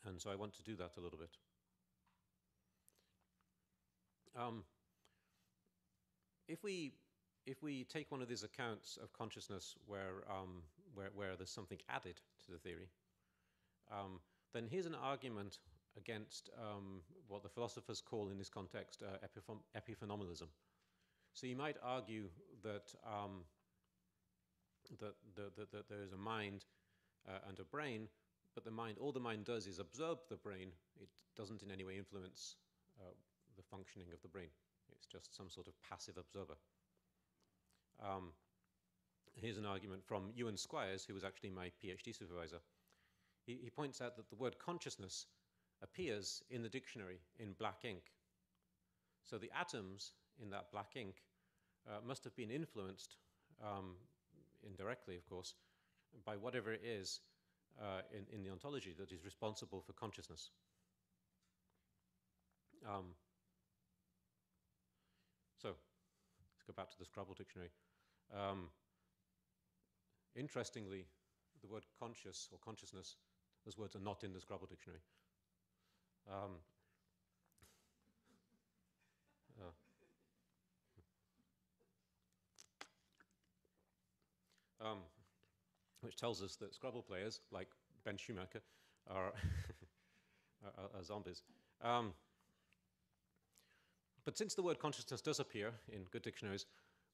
and so I want to do that a little bit. Um, if we if we take one of these accounts of consciousness where um, where, where there's something added to the theory, um, then here's an argument against um, what the philosophers call in this context uh, epiphen epiphenomenalism. So you might argue that um, that, that, that, that there is a mind uh, and a brain, but the mind, all the mind does is observe the brain. It doesn't in any way influence uh, the functioning of the brain. It's just some sort of passive observer. Um, here's an argument from Euan Squires, who was actually my PhD supervisor. He, he points out that the word consciousness appears in the dictionary in black ink. So the atoms in that black ink uh, must have been influenced, um, indirectly of course, by whatever it is uh, in, in the ontology that is responsible for consciousness. Um, so let's go back to the Scrabble dictionary. Um, interestingly, the word conscious or consciousness, those words are not in the Scrabble dictionary. Um, uh, um, which tells us that Scrabble players, like Ben Schumacher, are, are, are zombies. Um, but since the word consciousness does appear in good dictionaries,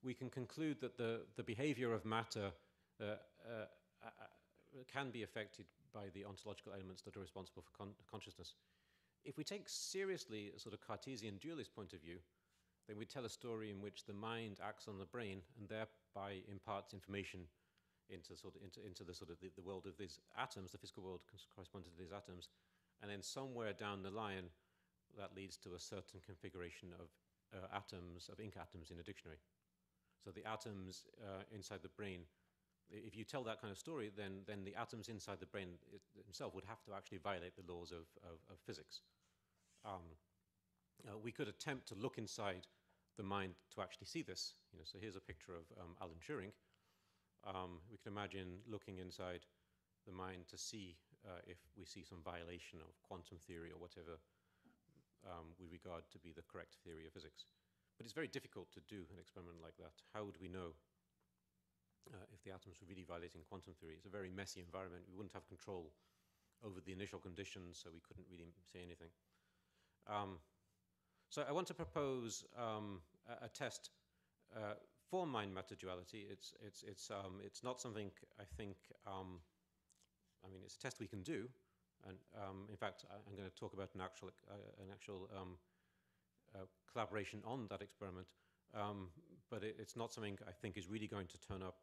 we can conclude that the, the behavior of matter can be affected by the ontological elements that are responsible for con consciousness. If we take seriously a sort of Cartesian dualist point of view, then we tell a story in which the mind acts on the brain and thereby imparts information into, sort of, into, into the sort of the, the world of these atoms, the physical world corresponding to these atoms, and then somewhere down the line, that leads to a certain configuration of uh, atoms, of ink atoms in a dictionary. So the atoms uh, inside the brain, if you tell that kind of story, then, then the atoms inside the brain it, itself would have to actually violate the laws of, of, of physics. Um, uh, we could attempt to look inside the mind to actually see this. You know, so here's a picture of um, Alan Turing. Um, we can imagine looking inside the mind to see uh, if we see some violation of quantum theory or whatever um, we regard to be the correct theory of physics. But it's very difficult to do an experiment like that. How would we know uh, if the atoms were really violating quantum theory? It's a very messy environment. We wouldn't have control over the initial conditions, so we couldn't really say anything. Um, so I want to propose um, a, a, test uh, for mind-matter duality. It's, it's, it's, um, it's not something I think, um, I mean, it's a test we can do, and um, in fact, I, am going to talk about an actual, uh, an actual um, uh, collaboration on that experiment. Um, but it, it's not something I think is really going to turn up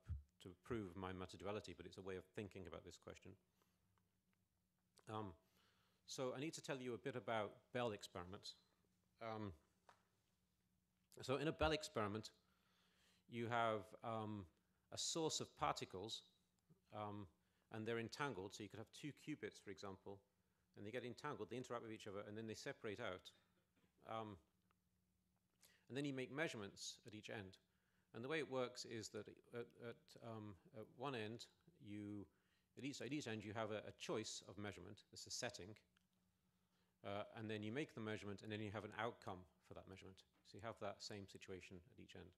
to prove mind-matter duality, but it's a way of thinking about this question. Um, so I need to tell you a bit about Bell experiments. Um, so in a Bell experiment, you have um, a source of particles um, and they're entangled. So you could have two qubits, for example, and they get entangled, they interact with each other, and then they separate out. And then you make measurements at each end. And the way it works is that at, at, um, at one end, you, at each, at each end, you have a, a choice of measurement. It's a setting. Uh, and then you make the measurement, and then you have an outcome for that measurement. So you have that same situation at each end.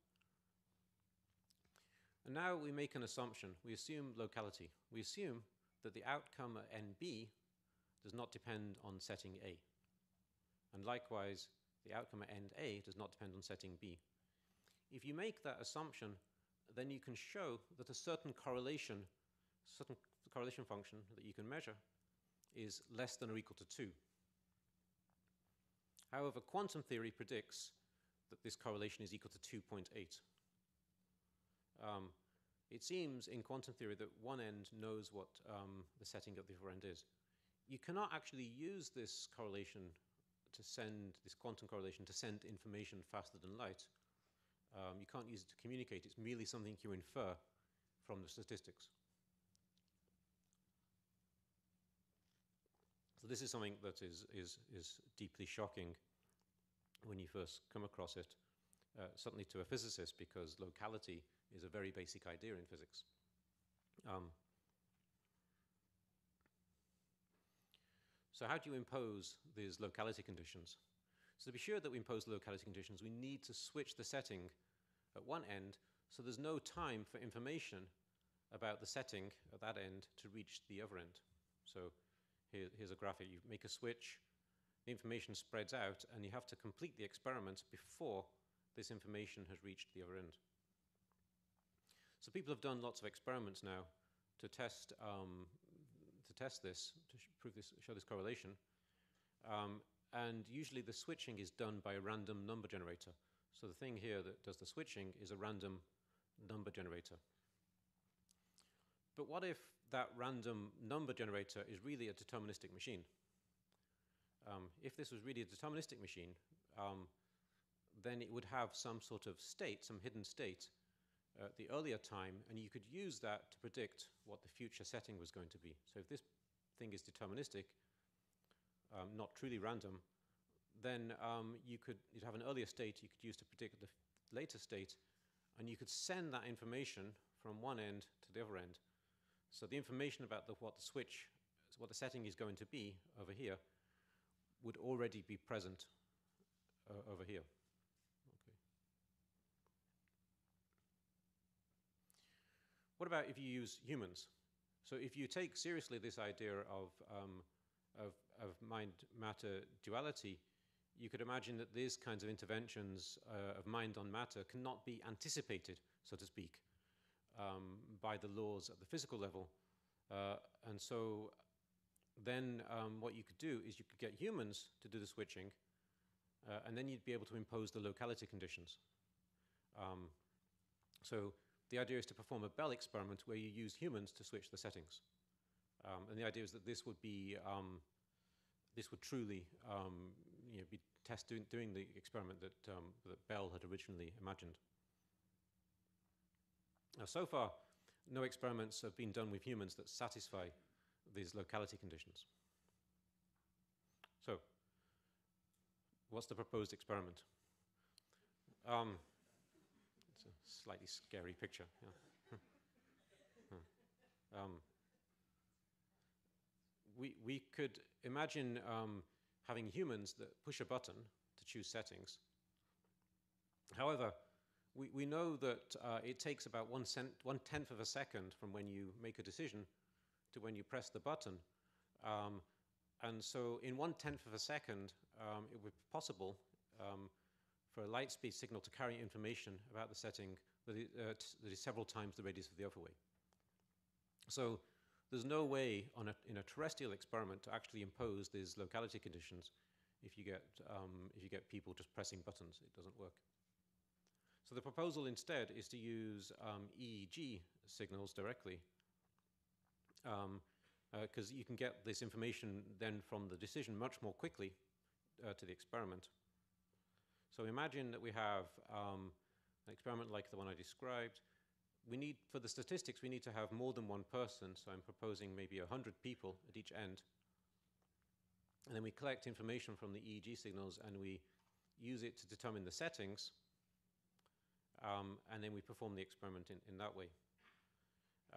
And now we make an assumption. We assume locality. We assume that the outcome at NB does not depend on setting A. And likewise, the outcome at end A does not depend on setting B. If you make that assumption, then you can show that a certain correlation, certain correlation function that you can measure is less than or equal to 2. However, quantum theory predicts that this correlation is equal to 2.8. Um, it seems in quantum theory that one end knows what um, the setting of the other end is. You cannot actually use this correlation to send, this quantum correlation to send information faster than light. Um, you can't use it to communicate. It's merely something you infer from the statistics. So this is something that is, is, is deeply shocking when you first come across it, uh, certainly to a physicist, because locality is a very basic idea in physics. Um, so how do you impose these locality conditions? So to be sure that we impose locality conditions, we need to switch the setting at one end so there's no time for information about the setting at that end to reach the other end. So here, here's a graphic. You make a switch, the information spreads out, and you have to complete the experiment before this information has reached the other end. So people have done lots of experiments now to test um, to test this, to prove this, show this correlation. Um, and usually the switching is done by a random number generator. So the thing here that does the switching is a random number generator. But what if that random number generator is really a deterministic machine? Um, if this was really a deterministic machine, um, then it would have some sort of state, some hidden state at the earlier time, and you could use that to predict what the future setting was going to be. So if this thing is deterministic, um, not truly random, then um, you could you'd have an earlier state you could use to predict the later state, and you could send that information from one end to the other end. So the information about the, what the switch, what the setting is going to be over here, would already be present uh, over here. Okay. What about if you use humans? So if you take seriously this idea of, um, of, of mind-matter duality, you could imagine that these kinds of interventions uh, of mind on matter cannot be anticipated, so to speak um, by the laws at the physical level. Uh, and so then um, what you could do is you could get humans to do the switching, uh, and then you'd be able to impose the locality conditions. Um, so the idea is to perform a Bell experiment where you use humans to switch the settings. Um, and the idea is that this would be, um, this would truly um, you know, be test doing, doing the experiment that, that Bell had originally imagined. Now, so far, no experiments have been done with humans that satisfy these locality conditions. So, what's the proposed experiment? Um, slightly scary picture. Yeah. um, we, we could imagine um, having humans that push a button to choose settings. However, we, we know that uh, it takes about one, cent, one tenth of a second from when you make a decision to when you press the button. Um, and so in one tenth of a second, um, it would be possible um, for a light speed signal to carry information about the setting that is, uh, that is several times the radius of the overway. So there's no way on a, in a terrestrial experiment to actually impose these locality conditions if you get, um, if you get people just pressing buttons. It doesn't work. So the proposal instead is to use um, EEG signals directly because um, uh, you can get this information then from the decision much more quickly uh, to the experiment. So imagine that we have um, an experiment like the one I described. We need, for the statistics, we need to have more than one person, so I'm proposing maybe 100 people at each end. And then we collect information from the EEG signals and we use it to determine the settings um, and then we perform the experiment in, in that way.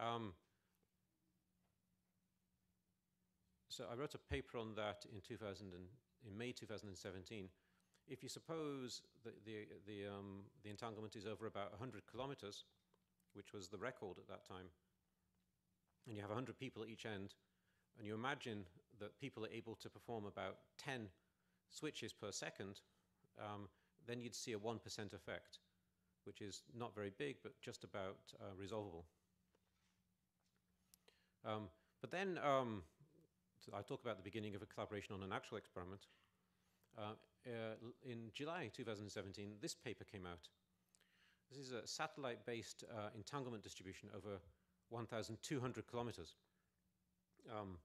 Um, so I wrote a paper on that in 2000 and, in May 2017. If you suppose that the, the, um, the entanglement is over about 100 kilometers, which was the record at that time, and you have 100 people at each end, and you imagine that people are able to perform about 10 switches per second, um, then you'd see a 1% effect which is not very big, but just about uh, resolvable. Um, but then um, I'll talk about the beginning of a collaboration on an actual experiment. Uh, uh, in July 2017, this paper came out. This is a satellite-based uh, entanglement distribution over 1,200 kilometers, um,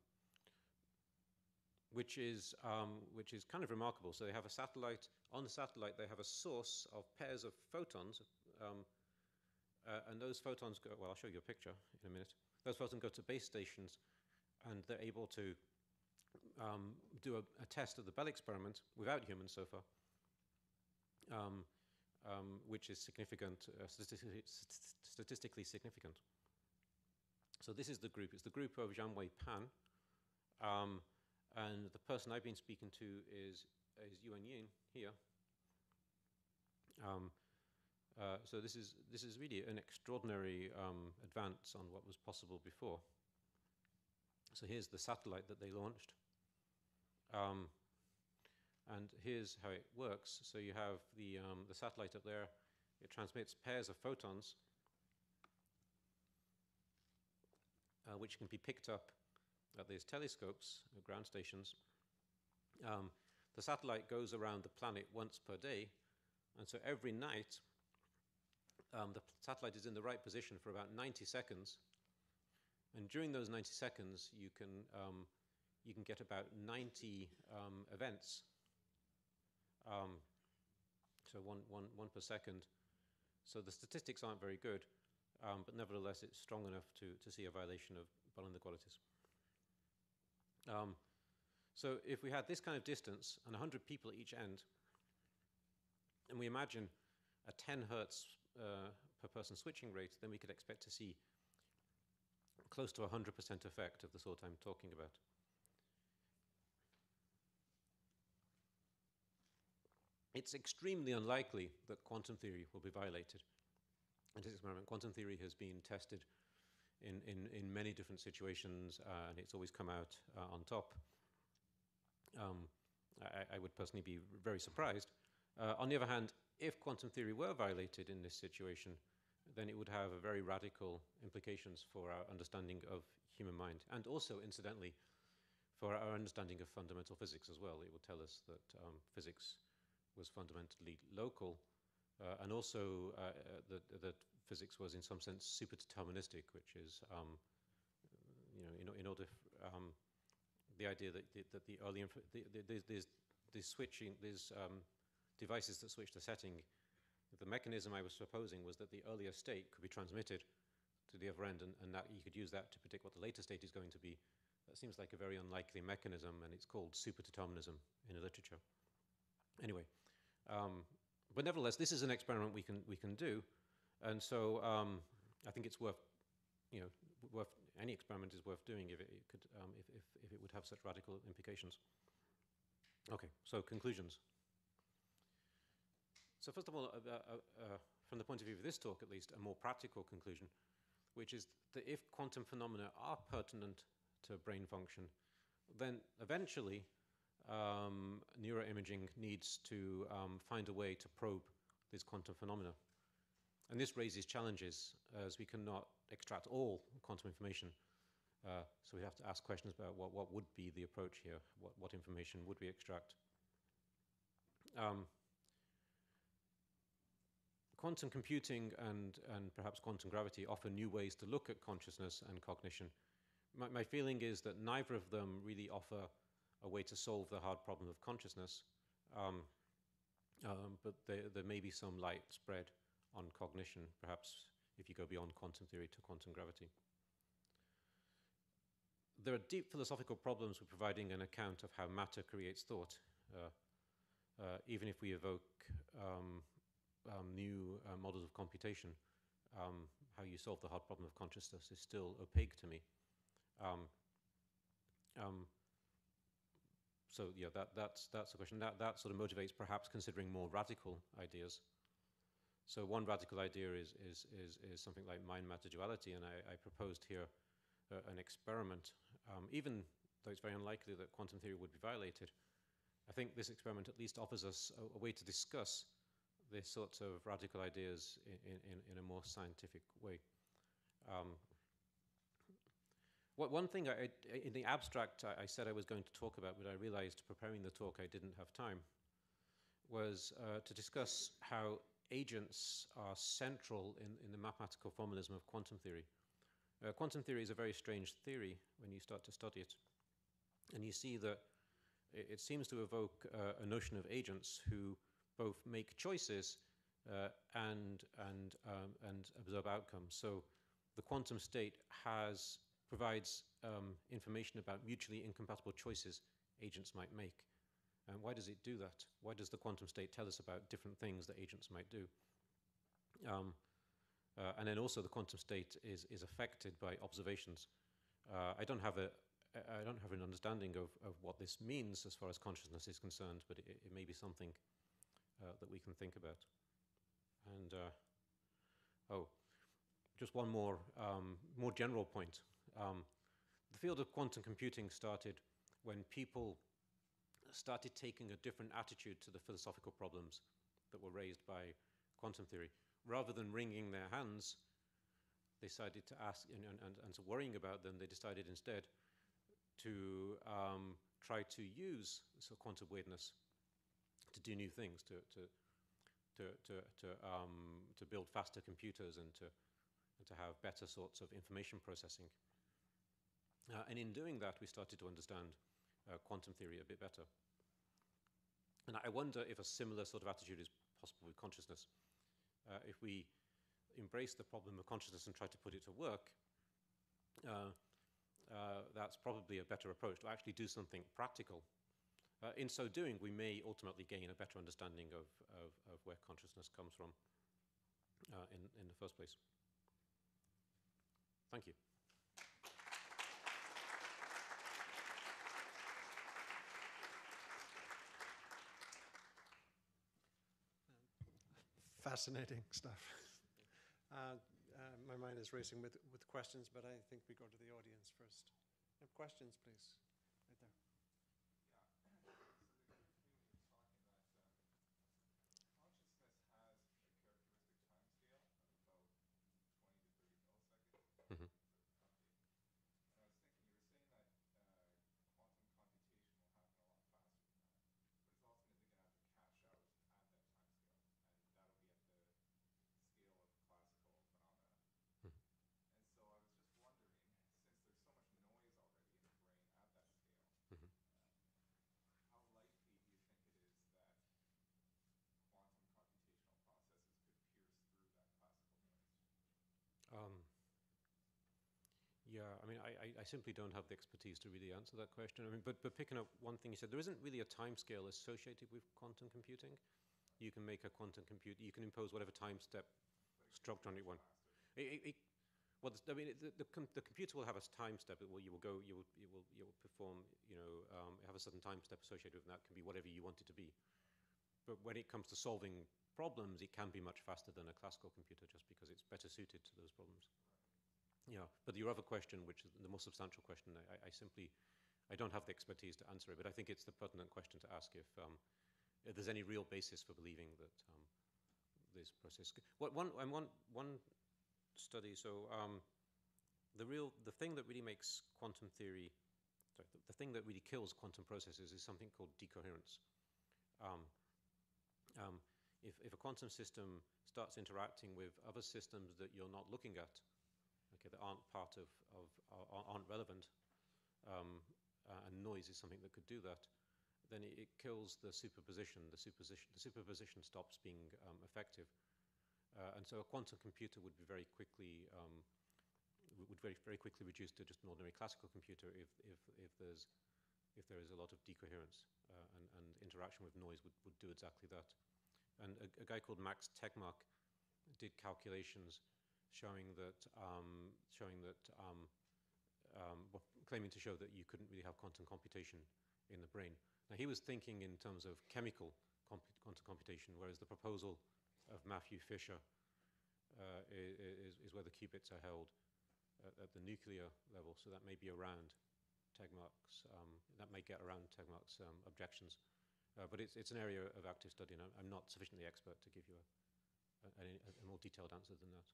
which is um, which is kind of remarkable. So they have a satellite on the satellite. They have a source of pairs of photons, um, uh, and those photons go. Well, I'll show you a picture in a minute. Those photons go to base stations, and they're able to um, do a, a, test of the Bell experiment without humans so far, um, um, which is significant, uh, statistically, statistically, significant. So this is the group. It's the group of Jianwei Pan, um, and the person I've been speaking to is is Yuan Ying here. Um, uh, so this is this is really an extraordinary um, advance on what was possible before. So here's the satellite that they launched. Um, and here's how it works. So you have the, um, the satellite up there. It transmits pairs of photons, uh, which can be picked up at these telescopes, uh, ground stations. Um, the satellite goes around the planet once per day. And so every night, um, the satellite is in the right position for about 90 seconds. And during those 90 seconds, you can um, you can get about 90 um, events. Um, so one, one, one per second. So the statistics aren't very good, um, but nevertheless it's strong enough to, to see a violation of Bell inequalities. Um, so if we had this kind of distance and 100 people at each end, and we imagine a 10 hertz uh, per person switching rate, then we could expect to see close to 100% effect of the sort I'm talking about. It's extremely unlikely that quantum theory will be violated. In this experiment, quantum theory has been tested in, in, in many different situations, uh, and it's always come out uh, on top. Um, I, I, would personally be very surprised. Uh, on the other hand, if quantum theory were violated in this situation, then it would have very radical implications for our understanding of human mind, and also, incidentally, for our understanding of fundamental physics as well. It would tell us that um, physics was fundamentally local, uh, and also uh, that, that physics was in some sense super deterministic, which is, um, you know, in, in order, um, the idea that, that the early, the, the, there's, there's switching, there's um, devices that switch the setting. The mechanism I was proposing was that the earlier state could be transmitted to the other end, and, and that you could use that to predict what the later state is going to be. That seems like a very unlikely mechanism, and it's called superdeterminism in the literature. Anyway, um, but nevertheless, this is an experiment we can, we can do. And so um, I think it's worth, you know, worth, any experiment is worth doing if it, it could, um, if, if, if, it would have such radical implications. Okay, so conclusions. So first of all, uh, uh, uh, from the point of view of this talk at least, a more practical conclusion, which is that if quantum phenomena are pertinent to brain function, then eventually um, neuroimaging needs to um, find a way to probe these quantum phenomena. And this raises challenges as we cannot extract all quantum information. Uh, so we have to ask questions about what, what would be the approach here, what, what information would we extract. Um, quantum computing and, and perhaps quantum gravity offer new ways to look at consciousness and cognition. My, my feeling is that neither of them really offer a way to solve the hard problem of consciousness. Um, um, but there, there, may be some light spread on cognition, perhaps if you go beyond quantum theory to quantum gravity. There are deep philosophical problems with providing an account of how matter creates thought. Uh, uh, even if we evoke um, um new uh, models of computation, um, how you solve the hard problem of consciousness is still opaque to me. So yeah, that, that's, that's the question. That, that sort of motivates perhaps considering more radical ideas. So one radical idea is, is, is, is something like mind-matter duality, and I, I proposed here uh, an experiment. Um, even though it's very unlikely that quantum theory would be violated, I think this experiment at least offers us a, a way to discuss these sorts of radical ideas in, in, in a more scientific way. Um, What, one thing I, in the abstract I, I said I was going to talk about, but I realized preparing the talk I didn't have time, was uh, to discuss how agents are central in, in the mathematical formalism of quantum theory. Uh, quantum theory is a very strange theory when you start to study it. And you see that it, it seems to evoke uh, a notion of agents who both make choices uh, and, and, um, and observe outcomes. So the quantum state has, provides um, information about mutually incompatible choices agents might make. And why does it do that? Why does the quantum state tell us about different things that agents might do? Um, uh, and then also the quantum state is, is affected by observations. Uh, I don't have a I don't have an understanding of, of what this means as far as consciousness is concerned, but it, it may be something uh, that we can think about. And uh, oh, just one more um, more general point. Um, the field of quantum computing started when people started taking a different attitude to the philosophical problems that were raised by quantum theory. Rather than wringing their hands, they decided to ask and, and, and worrying about them, they decided instead to um, try to use so quantum weirdness to do new things, to, to, to, to, to, um, to build faster computers and to, and to have better sorts of information processing. Uh, and in doing that, we started to understand uh, quantum theory a bit better. And I wonder if a similar sort of attitude is possible with consciousness. Uh, if we embrace the problem of consciousness and try to put it to work, uh, uh, that's probably a better approach to actually do something practical. Uh, in so doing, we may ultimately gain a better understanding of, of, of where consciousness comes from in, in the first place. Thank you. Fascinating stuff. Uh, uh, my mind is racing with, with questions, but I think we go to the audience first. Questions, please? Right there. Mhm. Mhm. Um, yeah, I I, simply don't have the expertise to really answer that question. I mean, but, but picking up one thing you said, there isn't really a time scale associated with quantum computing. You can make a quantum computer, you can impose whatever time step structure on it one. It, it, it, well, I mean, the, the, com the, computer will have a time step. It will, you will go, you will, you will, you will perform, you know, um, have a certain time step associated with it, that can be whatever you want it to be. But when it comes to solving problems, it can be much faster than a classical computer just because it's better suited to those problems. Yeah, but your other question, which is the most substantial question, I, I simply, I don't have the expertise to answer it, but I think it's the pertinent question to ask if, um, if there's any real basis for believing that um, this process. What one, and one, one study. So um, the real, the thing that really makes quantum theory, sorry, the, the, thing that really kills quantum processes is something called decoherence. Um, um, if, if a quantum system starts interacting with other systems that you're not looking at, okay, that aren't part of, of aren't relevant, um, uh, and noise is something that could do that, then it, it, kills the superposition. The superposition, the superposition stops being um, effective. Uh, and so a quantum computer would be very quickly um, would very very quickly reduce to just an ordinary classical computer if if if there's if there is a lot of decoherence uh, and, and interaction with noise would, would do exactly that. And a, a guy called Max Tegmark did calculations showing that um, showing that um, um, well, claiming to show that you couldn't really have quantum computation in the brain. Now he was thinking in terms of chemical comp quantum computation, whereas the proposal of Matthew Fisher uh, is, is, where the qubits are held at, at, the nuclear level. So that may be around Tegmark's, um, that may get around Tegmark's um, objections. Uh, but it's, it's an area of active study, and I'm, I'm not sufficiently expert to give you a, a, a more detailed answer than that.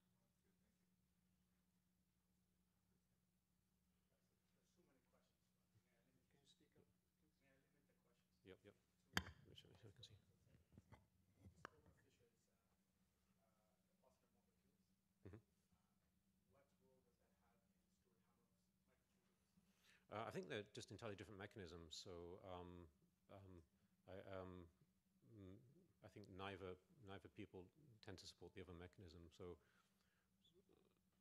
I think they're just entirely different mechanisms. So um, um, I, um, mm, I think neither neither people tend to support the other mechanism. So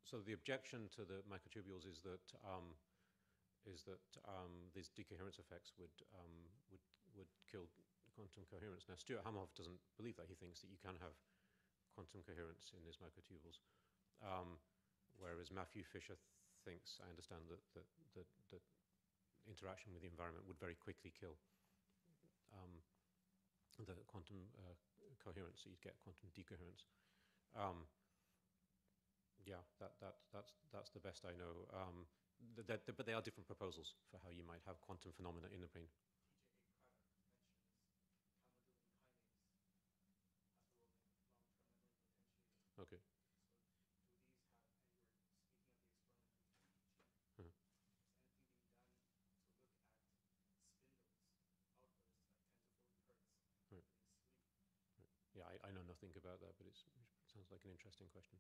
so the objection to the microtubules is that um, is that um, these decoherence effects would um, would would kill quantum coherence. Now Stuart Hameroff doesn't believe that. He thinks that you can have quantum coherence in these microtubules, um, whereas Matthew Fisher thinks, I understand that that, that that interaction with the environment would very quickly kill um, the quantum uh, coherence. So you'd get quantum decoherence. Um, yeah, that, that, that's, that's the best I know. Um, but they are different proposals for how you might have quantum phenomena in the brain. Okay. Uh-huh. Yeah, Nothing about that, but it sounds like an interesting question.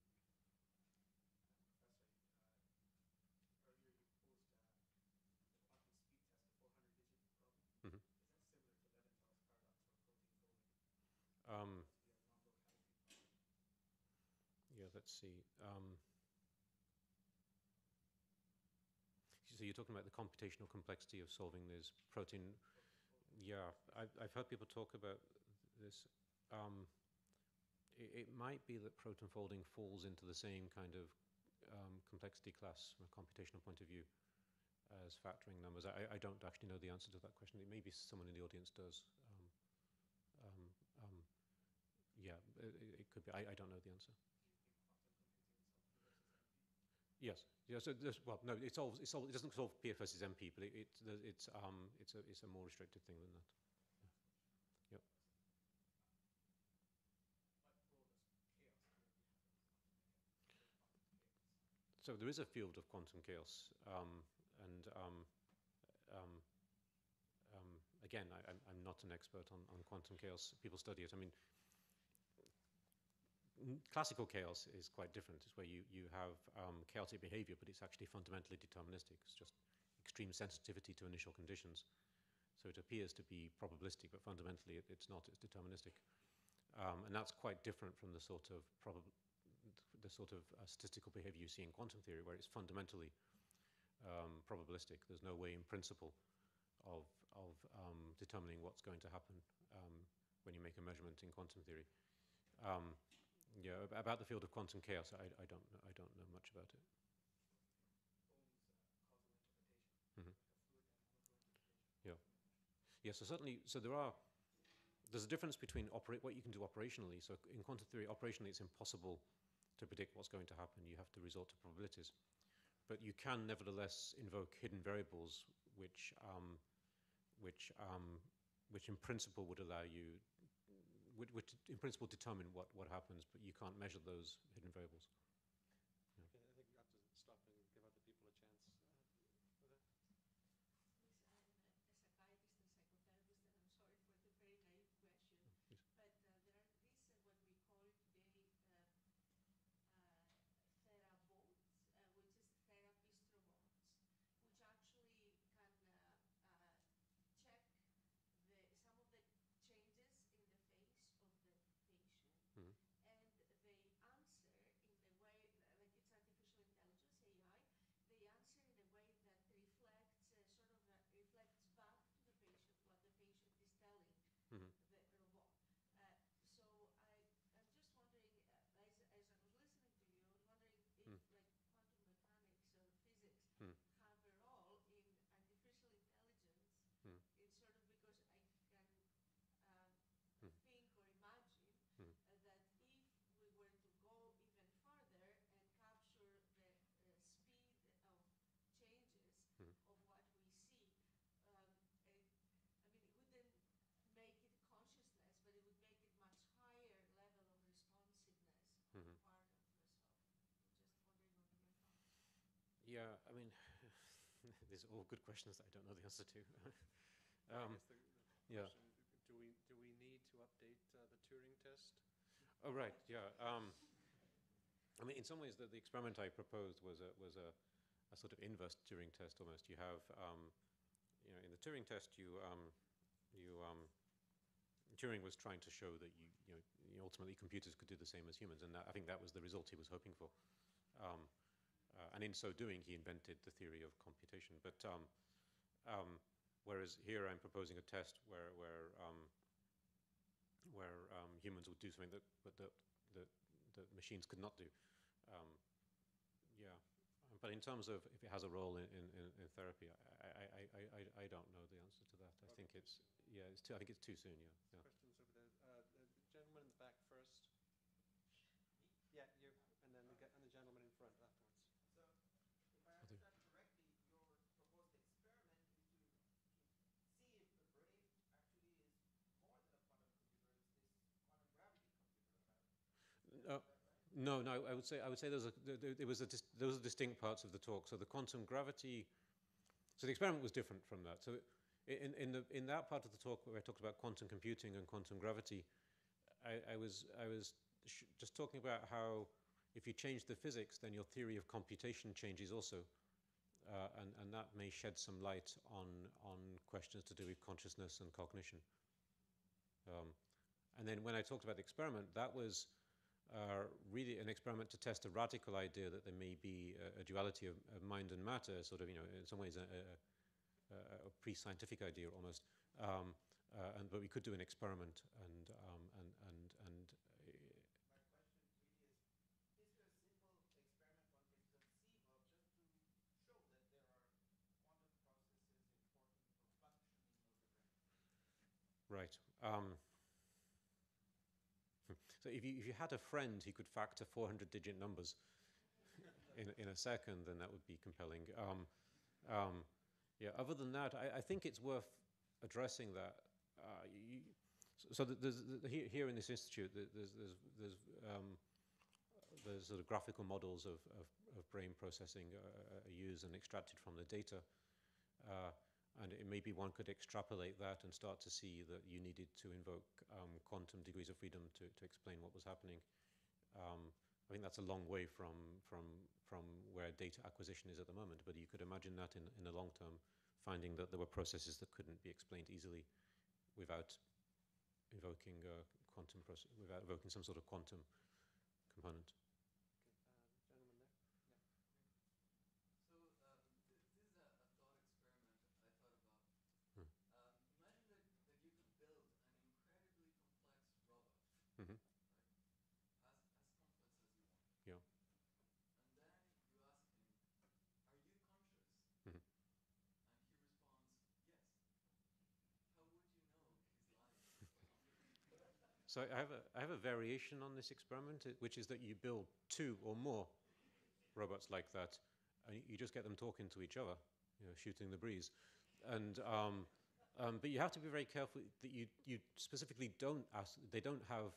Mhm. Um, yeah, let's see. Um, so you're talking about the computational complexity of solving this protein. Yeah, I've, I've heard people talk about this. Um, it, it might be that protein folding falls into the same kind of um, complexity class from a computational point of view as factoring numbers. I, I don't actually know the answer to that question. Maybe someone in the audience does. Um, um, um, yeah, it, it could be. I, I don't know the answer. Yes. Yeah. So there's, well, no, it solves. It, solves, it doesn't solve PF versus NP, but it, it it's um it's a it's a more restricted thing than that. So there is a field of quantum chaos, um, and um, um, um, again, I, I'm, I'm not an expert on, on quantum chaos. People study it. I mean, classical chaos is quite different. It's where you, you have um, chaotic behavior, but it's actually fundamentally deterministic. It's just extreme sensitivity to initial conditions. So it appears to be probabilistic, but fundamentally it, it's not. It's deterministic. Um, and that's quite different from the sort of the sort of uh, statistical behavior you see in quantum theory, where it's fundamentally um, probabilistic. There's no way, in principle, of of um, determining what's going to happen um, when you make a measurement in quantum theory. Um, yeah, about the field of quantum chaos, I, I don't know, I don't know much about it. Mhm. Yeah. Yeah. So certainly, so there are. There's a difference between operate what you can do operationally. So in quantum theory, operationally, it's impossible to predict what's going to happen. You have to resort to probabilities, but you can nevertheless invoke hidden variables, which um, which um, which in principle would allow you, which, which in principle determine what, what happens, but you can't measure those hidden variables. Okay, I think we have to stop and give other people a chance. uh, for that. Yes, I'm a, a psychiatrist and psychotherapist, and I'm sorry for the very naive question. Yes. But uh, there are these, uh, what we call today, uh, uh, therabots, uh, which is therapist robots, which actually can uh, uh, check the, some of the changes in the face of the patient Mhm. and they answer in the way, like it's artificial intelligence, AI, they answer in a way that reflects, uh, sort of uh, reflects back to the patient what the patient is telling Mhm. the robot. Uh, so I, I'm just wondering, uh, as, as I was listening to you, I was wondering if Hmm. like quantum mechanics or physics Hmm. have a role in artificial intelligence Hmm. it's sort of because I can um, Hmm. think or imagine Hmm. uh, that if we were to go even further and capture the uh, speed of changes Hmm. of what we see, um, it, I mean, it wouldn't make it consciousness, but it would make it much higher level of responsiveness on Mhm. the part of the self. Just wondering what your thoughts. Yeah, I mean, these are all good questions that I don't know the answer to. Um, the- the yeah. Do we, do we need to update uh, the Turing test? Oh, right, yeah. Um, I mean, in some ways, the, the experiment I proposed was a, was a, a sort of inverse Turing test almost. You have, um, you know, in the Turing test, you, um, you, um, Turing was trying to show that you, you know, ultimately computers could do the same as humans, and that, I think that was the result he was hoping for. Um, uh, and in so doing, he invented the theory of computation. But um, um, whereas here I'm proposing a test where, where, um, where um, humans would do something that, but that, that, that machines could not do. Um, yeah, but in terms of if it has a role in, in, in- therapy, I, I, I, I, don't know the answer to that. I think it's, yeah, it's too, I think it's too soon, yeah. yeah. Questions over there. Uh, the the gentleman in the back first. Yeah, you, and then the, ge- and the gentleman in front afterwards. So, if I I'll do. understand correctly, your proposed experiment is to, to see if the Brave actually is more than a quantum computer, it's this quantum gravity computer, Uh, right? No, no, I would say, I would say there's a, there, there- there was a, those are distinct parts of the talk. So the quantum gravity, so the experiment was different from that. So in, in, the, in that part of the talk where I talked about quantum computing and quantum gravity, I, I was, I was just talking about how if you change the physics, then your theory of computation changes also. Uh, and, and that may shed some light on, on questions to do with consciousness and cognition. Um, and then when I talked about the experiment, that was uh, really an experiment to test a radical idea that there may be a, a duality of, of mind and matter, sort of, you know, in some ways a, a, a, pre-scientific idea almost. Um, uh, and, but we could do an experiment and, um, and, and, and uh, are? Right. Um, so if you, if you had a friend who could factor 400 digit numbers in, in a second, then that would be compelling. Um, um, yeah, other than that, I, I think it's worth addressing that. Uh, you, so here, here in this institute, there's, there's, there's, um, there's sort of graphical models of, of, of brain processing uh, used and extracted from the data. Uh, and it maybe one could extrapolate that and start to see that you needed to invoke um, quantum degrees of freedom to, to explain what was happening. Um, I think that's a long way from, from, from where data acquisition is at the moment, but you could imagine that in, in the long term, finding that there were processes that couldn't be explained easily without invoking uh, quantum proce- without invoking some sort of quantum component. Okay, uh, gentleman there. So um, th- this is a, a thought experiment I thought about. Hmm. Um, imagine that, that you could build an incredibly complex robot, Mhm. right? As, as complex as you want. Yeah. And then you ask him, are you conscious? Mhm. And he responds, yes. How would you know he's lying? So I have a, I have a variation on this experiment, uh, which is that you build two or more robots like that, and you just get them talking to each other, you know, shooting the breeze. And um, um, but you have to be very careful that you you specifically don't ask. They don't have.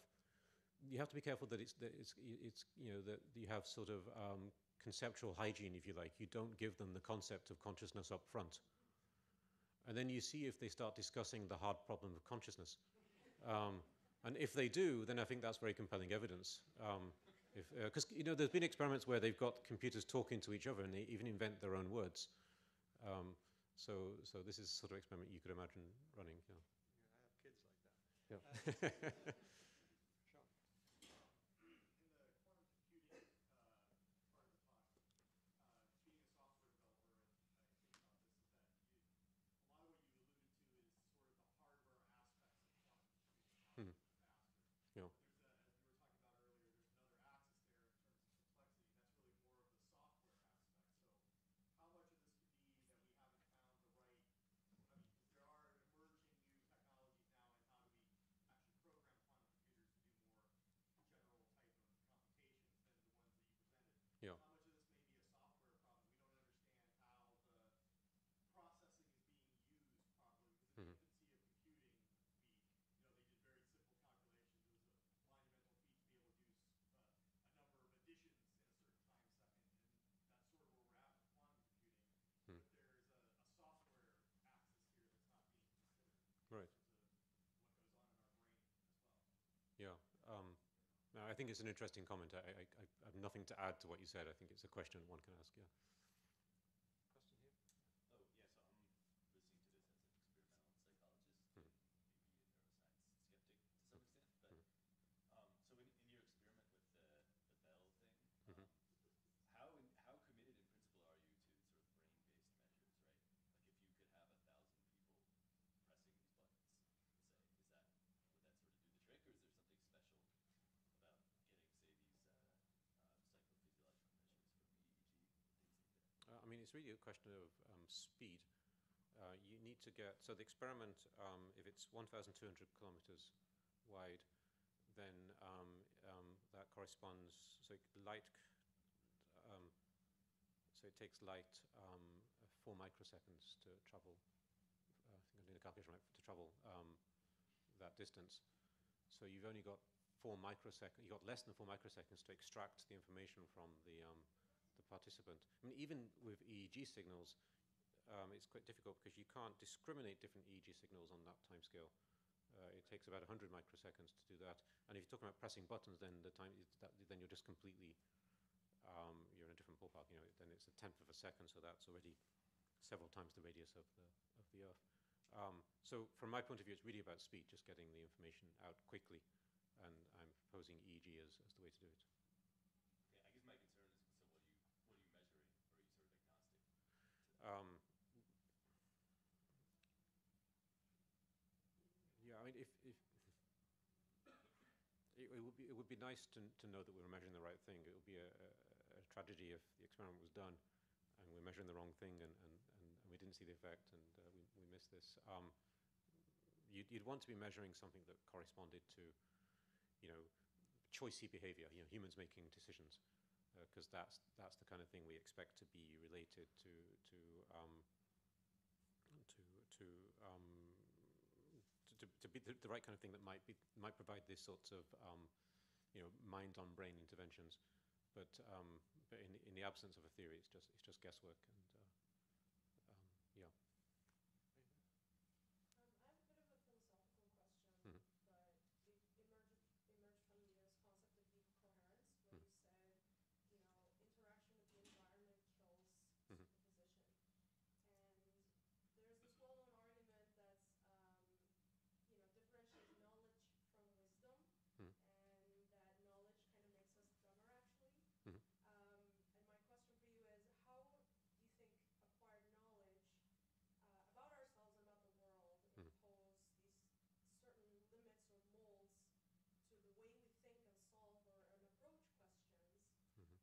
You have to be careful that it's that it's it's you know that you have sort of um, conceptual hygiene, if you like. You don't give them the concept of consciousness up front, and then you see if they start discussing the hard problem of consciousness. Um, and if they do, then I think that's very compelling evidence. Because you know, there's been experiments where they've got computers talking to each other, and they even invent their own words. Um, so, so this is the sort of experiment you could imagine running. Yeah. Yeah, I have kids like that. Yeah. Uh, Sean. In the quantum computing uh, part of the talk, uh, being a software developer, and I think about this is that you, a lot of what you alluded to is sort of the hardware aspects of quantum computing, how Mhm. it's faster. Yeah. There's a, as we were talking about earlier, there's another axis there in terms of complexity. That's really more of the software aspect. So, how much of this could be that we haven't found the right? I mean, 'cause there are emerging new technologies now, and how do we actually program quantum computers to do more general type of computations than the ones that you presented. Yeah. How much of this may be a software problem? We don't understand how the processing is being used properly. Because in Mhm. the infancy of computing, we, you know, they did very simple calculations. It was a monumental feat to be able to do s- uh, a number of additions in a certain time second, and that's sort of where we're at with quantum computing. Hmm. But there's a, a software axis here that's not being considered Right. in terms of what goes on in our brain as well. Yeah. Um, no, I think it's an interesting comment. I, I, I have nothing to add to what you said. I think it's a question one can ask. Yeah. It's really a question of um, speed. Uh, you need to get, so the experiment, um, if it's 1,200 kilometers wide, then um, um, that corresponds, so light, um, so it takes light four microseconds to travel, uh, I think I'm the calculation right, to travel that distance. So you've only got four microseconds, you've got less than four microseconds to extract the information from the, um, the participant. I mean, even with EEG signals, um, it's quite difficult because you can't discriminate different EEG signals on that timescale. Uh, it takes about 100 microseconds to do that. And if you're talking about pressing buttons, then the time that, then you're just completely um, you're in a different ballpark. You know, then it's a tenth of a second, so that's already several times the radius of the of the Earth. Um, so from my point of view, it's really about speed, just getting the information out quickly, and I'm proposing EEG as, as the way to do it. Yeah, I guess my concern is, so what are you, what are you measuring, or are you sort of agnostic? Um, yeah, I mean, if, if it, it would be it would be nice to, to know that we were measuring the right thing. It would be a, a, a tragedy if the experiment was done and we're measuring the wrong thing and, and, and, we didn't see the effect and uh, we, we missed this. Um, you'd, you'd want to be measuring something that corresponded to, you know, choicey behavior. You know, humans making decisions because that's that's the kind of thing we expect to be related to to um, to to um, to, to be the, the right kind of thing that might be might provide these sorts of um, you know mind on brain interventions, but um, but in in the absence of a theory, it's just it's just guesswork and uh, um, yeah. Um, I have a bit of a philosophical question, Mhm. but it emerged, emerged from this concept of deep coherence, where Mhm. you said, you know, interaction with the environment kills Mhm. superposition. And there's this well-known argument that's, um, you know, differentiates knowledge from wisdom, Mhm. and that knowledge kind of makes us dumber, actually. Mhm. Um, and my question for you is, how do you think acquired knowledge uh, about ourselves and about the world Mhm. impose these certain limits or molds to the way we think and solve or and approach questions? Mhm.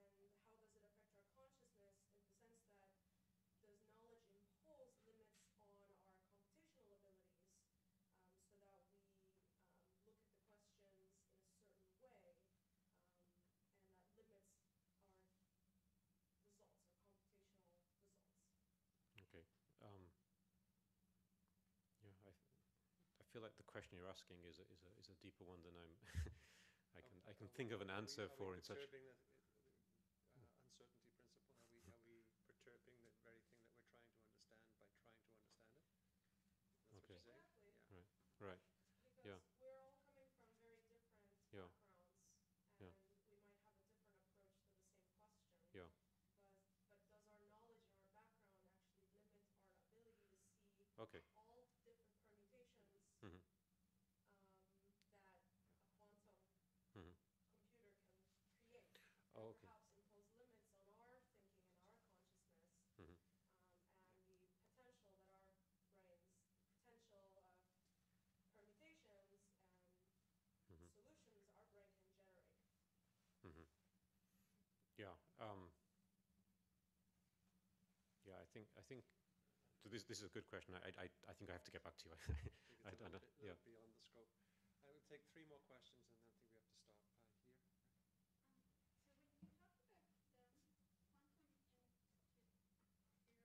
Um, and how does it affect our consciousness in the sense that does knowledge impose limits on our computational abilities um, so that we um, look at the questions in a certain way um, and that limits our results, our computational results? Okay. Um, yeah, I, I feel like the question you're asking is a, is a, is a deeper one than I'm. I can I can think of an answer for in such. the, uh, uncertainty principle? Are we, are we perturbing the very thing that we're trying to understand by trying to understand it? That's what Okay. you're saying? Exactly. Yeah. Right. Because Yeah. we're all coming from very different Yeah. backgrounds, Yeah. and we might have a different approach to the same question. Yeah. But, but does our knowledge and our background actually limit our ability to see Okay. all different permutations Mhm. um, that a quantum Mhm. computer can create? Oh, and okay. perhaps impose limits on our thinking and our consciousness Mhm. um, and the potential that our brains, potential uh, permutations and Mhm. solutions our brain can generate. Mhm. Yeah. Um, yeah. I think I think. So this this is a good question. I I I think I have to get back to you. I think I it's a don't little know, bit, yeah. little beyond the scope. I will take three more questions and then I think we have to stop uh, here. Um, so when you talk about the quantum interferometer,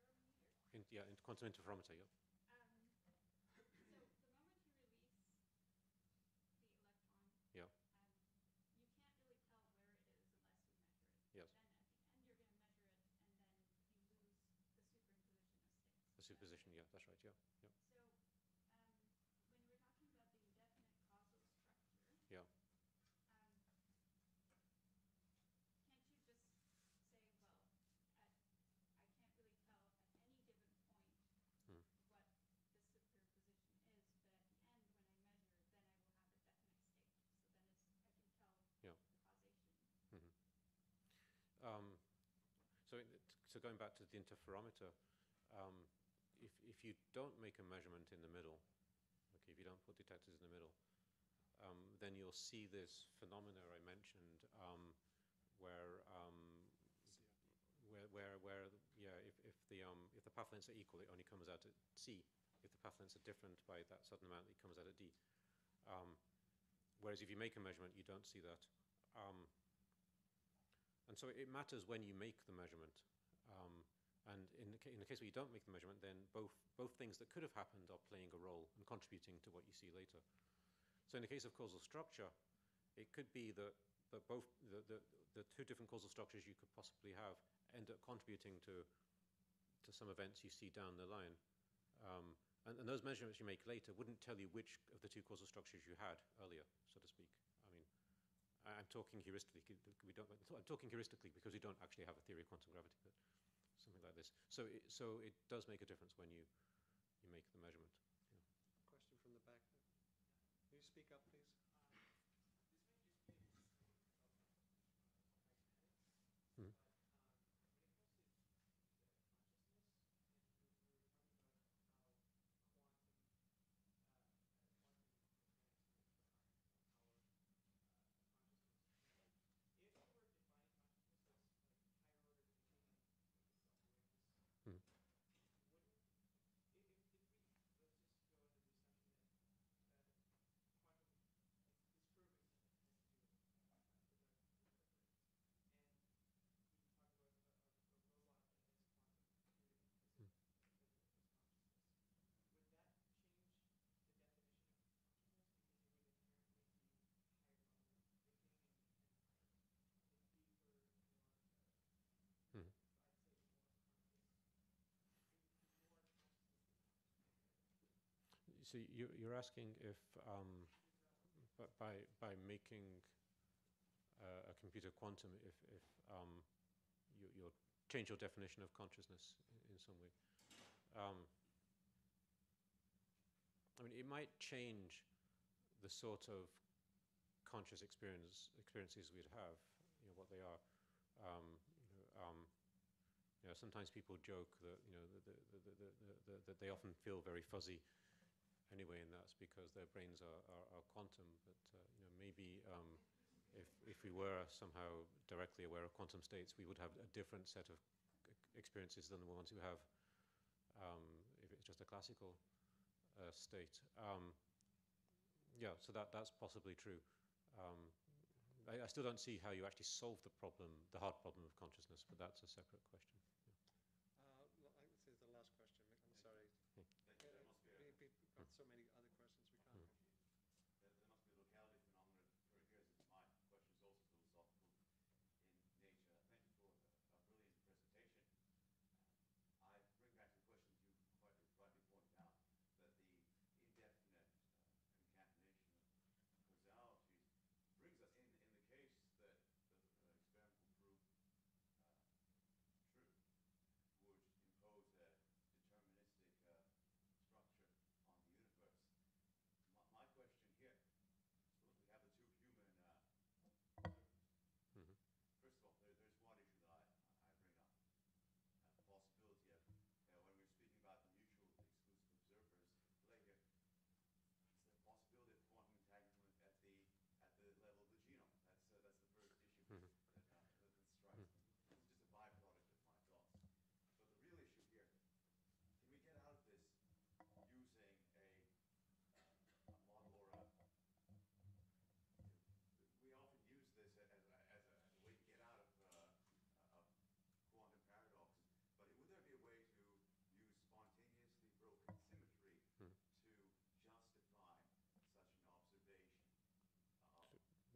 in, yeah. In quantum interferometer. Yeah. um, so the moment you release the electron, Yeah. um, you can't really tell where it is unless you measure it. Yes. Then at the end, you're going to measure it, and then you lose the superimposition of states. The superposition. Yeah. That's right. Yeah. Yeah. So, um, when you were talking about the indefinite causal structure, Yeah. um, can't you just say, well, at, I can't really tell at any given point Hmm. what the superposition is, but at the end, when I measure, then I will have a definite state. So then it's, I can tell Yeah. the causation. Um, so, so going back to the interferometer, um, if, if you don't make a measurement in the middle, okay, if you don't put detectors in the middle, um, then you'll see this phenomena I mentioned, um, where, um, where where, where, yeah, if, if the, um, if the path lengths are equal, it only comes out at C. If the path lengths are different by that certain amount, it comes out at D. Um, whereas if you make a measurement, you don't see that. And so it matters when you make the measurement. And in the, in the case where you don't make the measurement, then both, both things that could have happened are playing a role and contributing to what you see later. So in the case of causal structure, it could be that, that both the, the, the two different causal structures you could possibly have end up contributing to, to some events you see down the line. Um, and, and those measurements you make later wouldn't tell you which of the two causal structures you had earlier, so to speak. I mean, I- I'm talking heuristically. We don't, I'm talking heuristically because we don't actually have a theory of quantum gravity, but like this. So it, so it does make a difference when you, you make the measurement. Question from the back. Will you speak up, please? Mhm. Mhm. So you, you're asking if um, by, by making uh, a computer quantum, if, if um, you, you'll change your definition of consciousness in, some way. Um, I mean, it might change the sort of conscious experience experiences we'd have, you know, what they are. Um, you know, um, you know, sometimes people joke that you know that, that they often feel very fuzzy anyway, and that's because their brains are, are, are quantum. But uh, you know, maybe um, if if we were somehow directly aware of quantum states, we would have a different set of experiences than the ones who have um, if it's just a classical uh, state. Um, yeah, so that that's possibly true. Um, I, I still don't see how you actually solve the problem, the hard problem of consciousness, but that's a separate question. Uh, well, I would say the last question. I'm sorry. Thank you. There must be a, We, we've got so many other questions we can't. Hmm. there, there must be a locality phenomenon that occurs. My question is also philosophical in nature. Thank you for a, a brilliant presentation. I bring back to the question that you quite rightly pointed out, that the indefinite uh, concatenation of causalities brings us in, in the case that the uh, experimental proof uh, true would impose a deterministic uh, structure on the universe. My, my question here, suppose we have the two human uh, observers. Mhm. First of all, there, there's one issue that I, I bring up. Uh, the possibility of, uh, when we're speaking about the mutual exclusive observers later, it's the possibility of quantum entanglement at the, at the level of the genome. That's, uh, that's the first issue Mhm. that, uh, that, that strikes me. This is just a byproduct of my thoughts. But the real issue here, can we get out of this using a, uh, a model or a, we often use this as a, as a, as a way to get out of, uh, of quantum paradoxes. But would there be a way to use spontaneously broken symmetry Hmm. to justify such an observation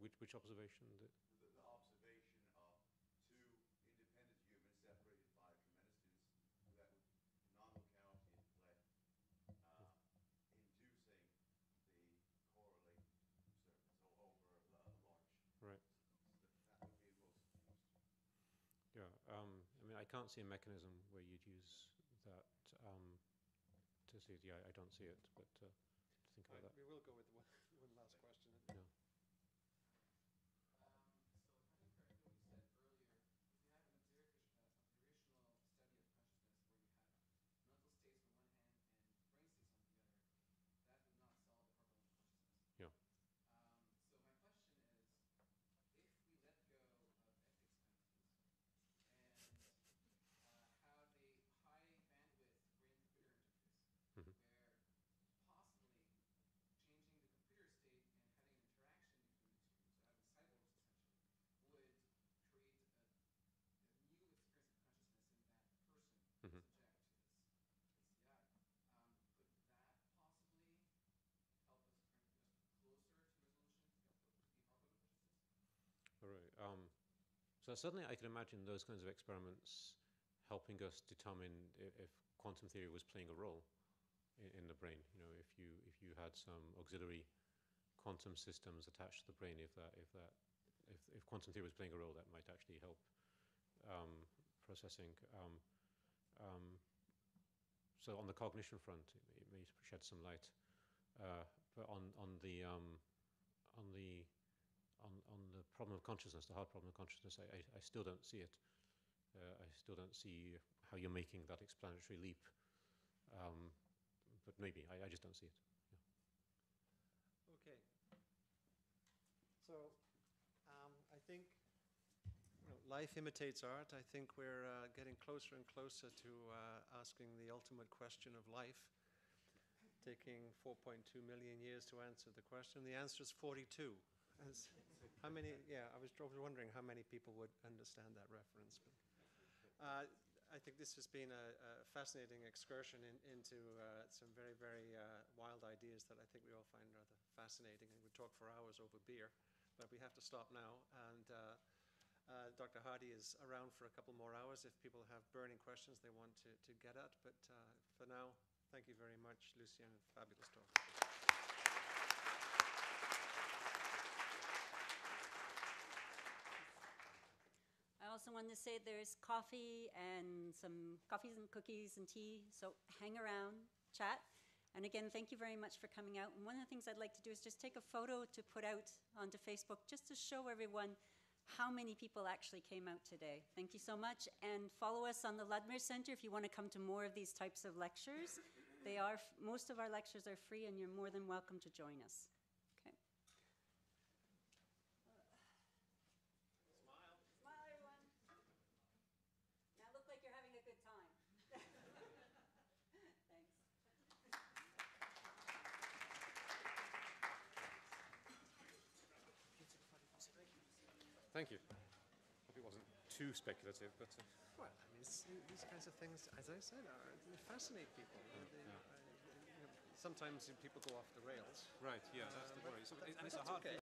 of Which, which observation? The, the, the observation of two independent humans separated by a tremendous distance that would non-locality in play, uh, inducing the correlated observance over a, a large. Right. That would be most interesting. yeah, um, I mean, I can't see a mechanism where you'd use that um, to see. Yeah, I don't see it, but uh, think about right, that. we will go with one, one last question. Yeah. Um, so if I heard correctly what you said earlier, if you have an observational, uh, observational study of consciousness where you have mental states on one hand and brain states on the other, that would not solve the problem of consciousness. Yeah. Um, so my question is, if we let go of ethics penalties and Um, so certainly I can imagine those kinds of experiments helping us determine if, if quantum theory was playing a role in, in the brain. You know, if you if you had some auxiliary quantum systems attached to the brain, if that if that if, if quantum theory was playing a role, that might actually help um, processing. Um, um, so on the cognition front, it, it may shed some light. Uh, but on on the um, on the on, on the problem of consciousness, the hard problem of consciousness, I, I, I still don't see it. Uh, I still don't see how you're making that explanatory leap. Um, but maybe I, I just don't see it. Okay. So, um, I think you know, life imitates art. I think we're uh, getting closer and closer to uh, asking the ultimate question of life, taking 4.2 million years to answer the question. The answer is 42. As- how many? Yeah, I was, wondering how many people would understand that reference. But, uh, I think this has been a, a fascinating excursion in, into uh, some very, very uh, wild ideas that I think we all find rather fascinating. And we talk for hours over beer, but we have to stop now. And uh, uh, Dr. Hardy is around for a couple more hours if people have burning questions they want to, to get at. But uh, for now, thank you very much, Lucien. Fabulous talk. Also wanted to say there's coffee and some coffees and cookies and tea, so hang around, chat. And again, thank you very much for coming out. And one of the things I'd like to do is just take a photo to put out onto Facebook just to show everyone how many people actually came out today. Thank you so much. And follow us on the Ludmer Center if you want to come to more of these types of lectures. They are, most of our lectures are free, and you're more than welcome to join us. Okay. Smile, everyone. Now look like you're having a good time. Thanks. Thank you. Hope it wasn't too speculative, but uh, Well, I mean, these kinds of things, as I said, are, they fascinate people. They, they, uh, you know, sometimes people go off the rails. right, yeah, that's the but- worry. So, and it's a hard okay.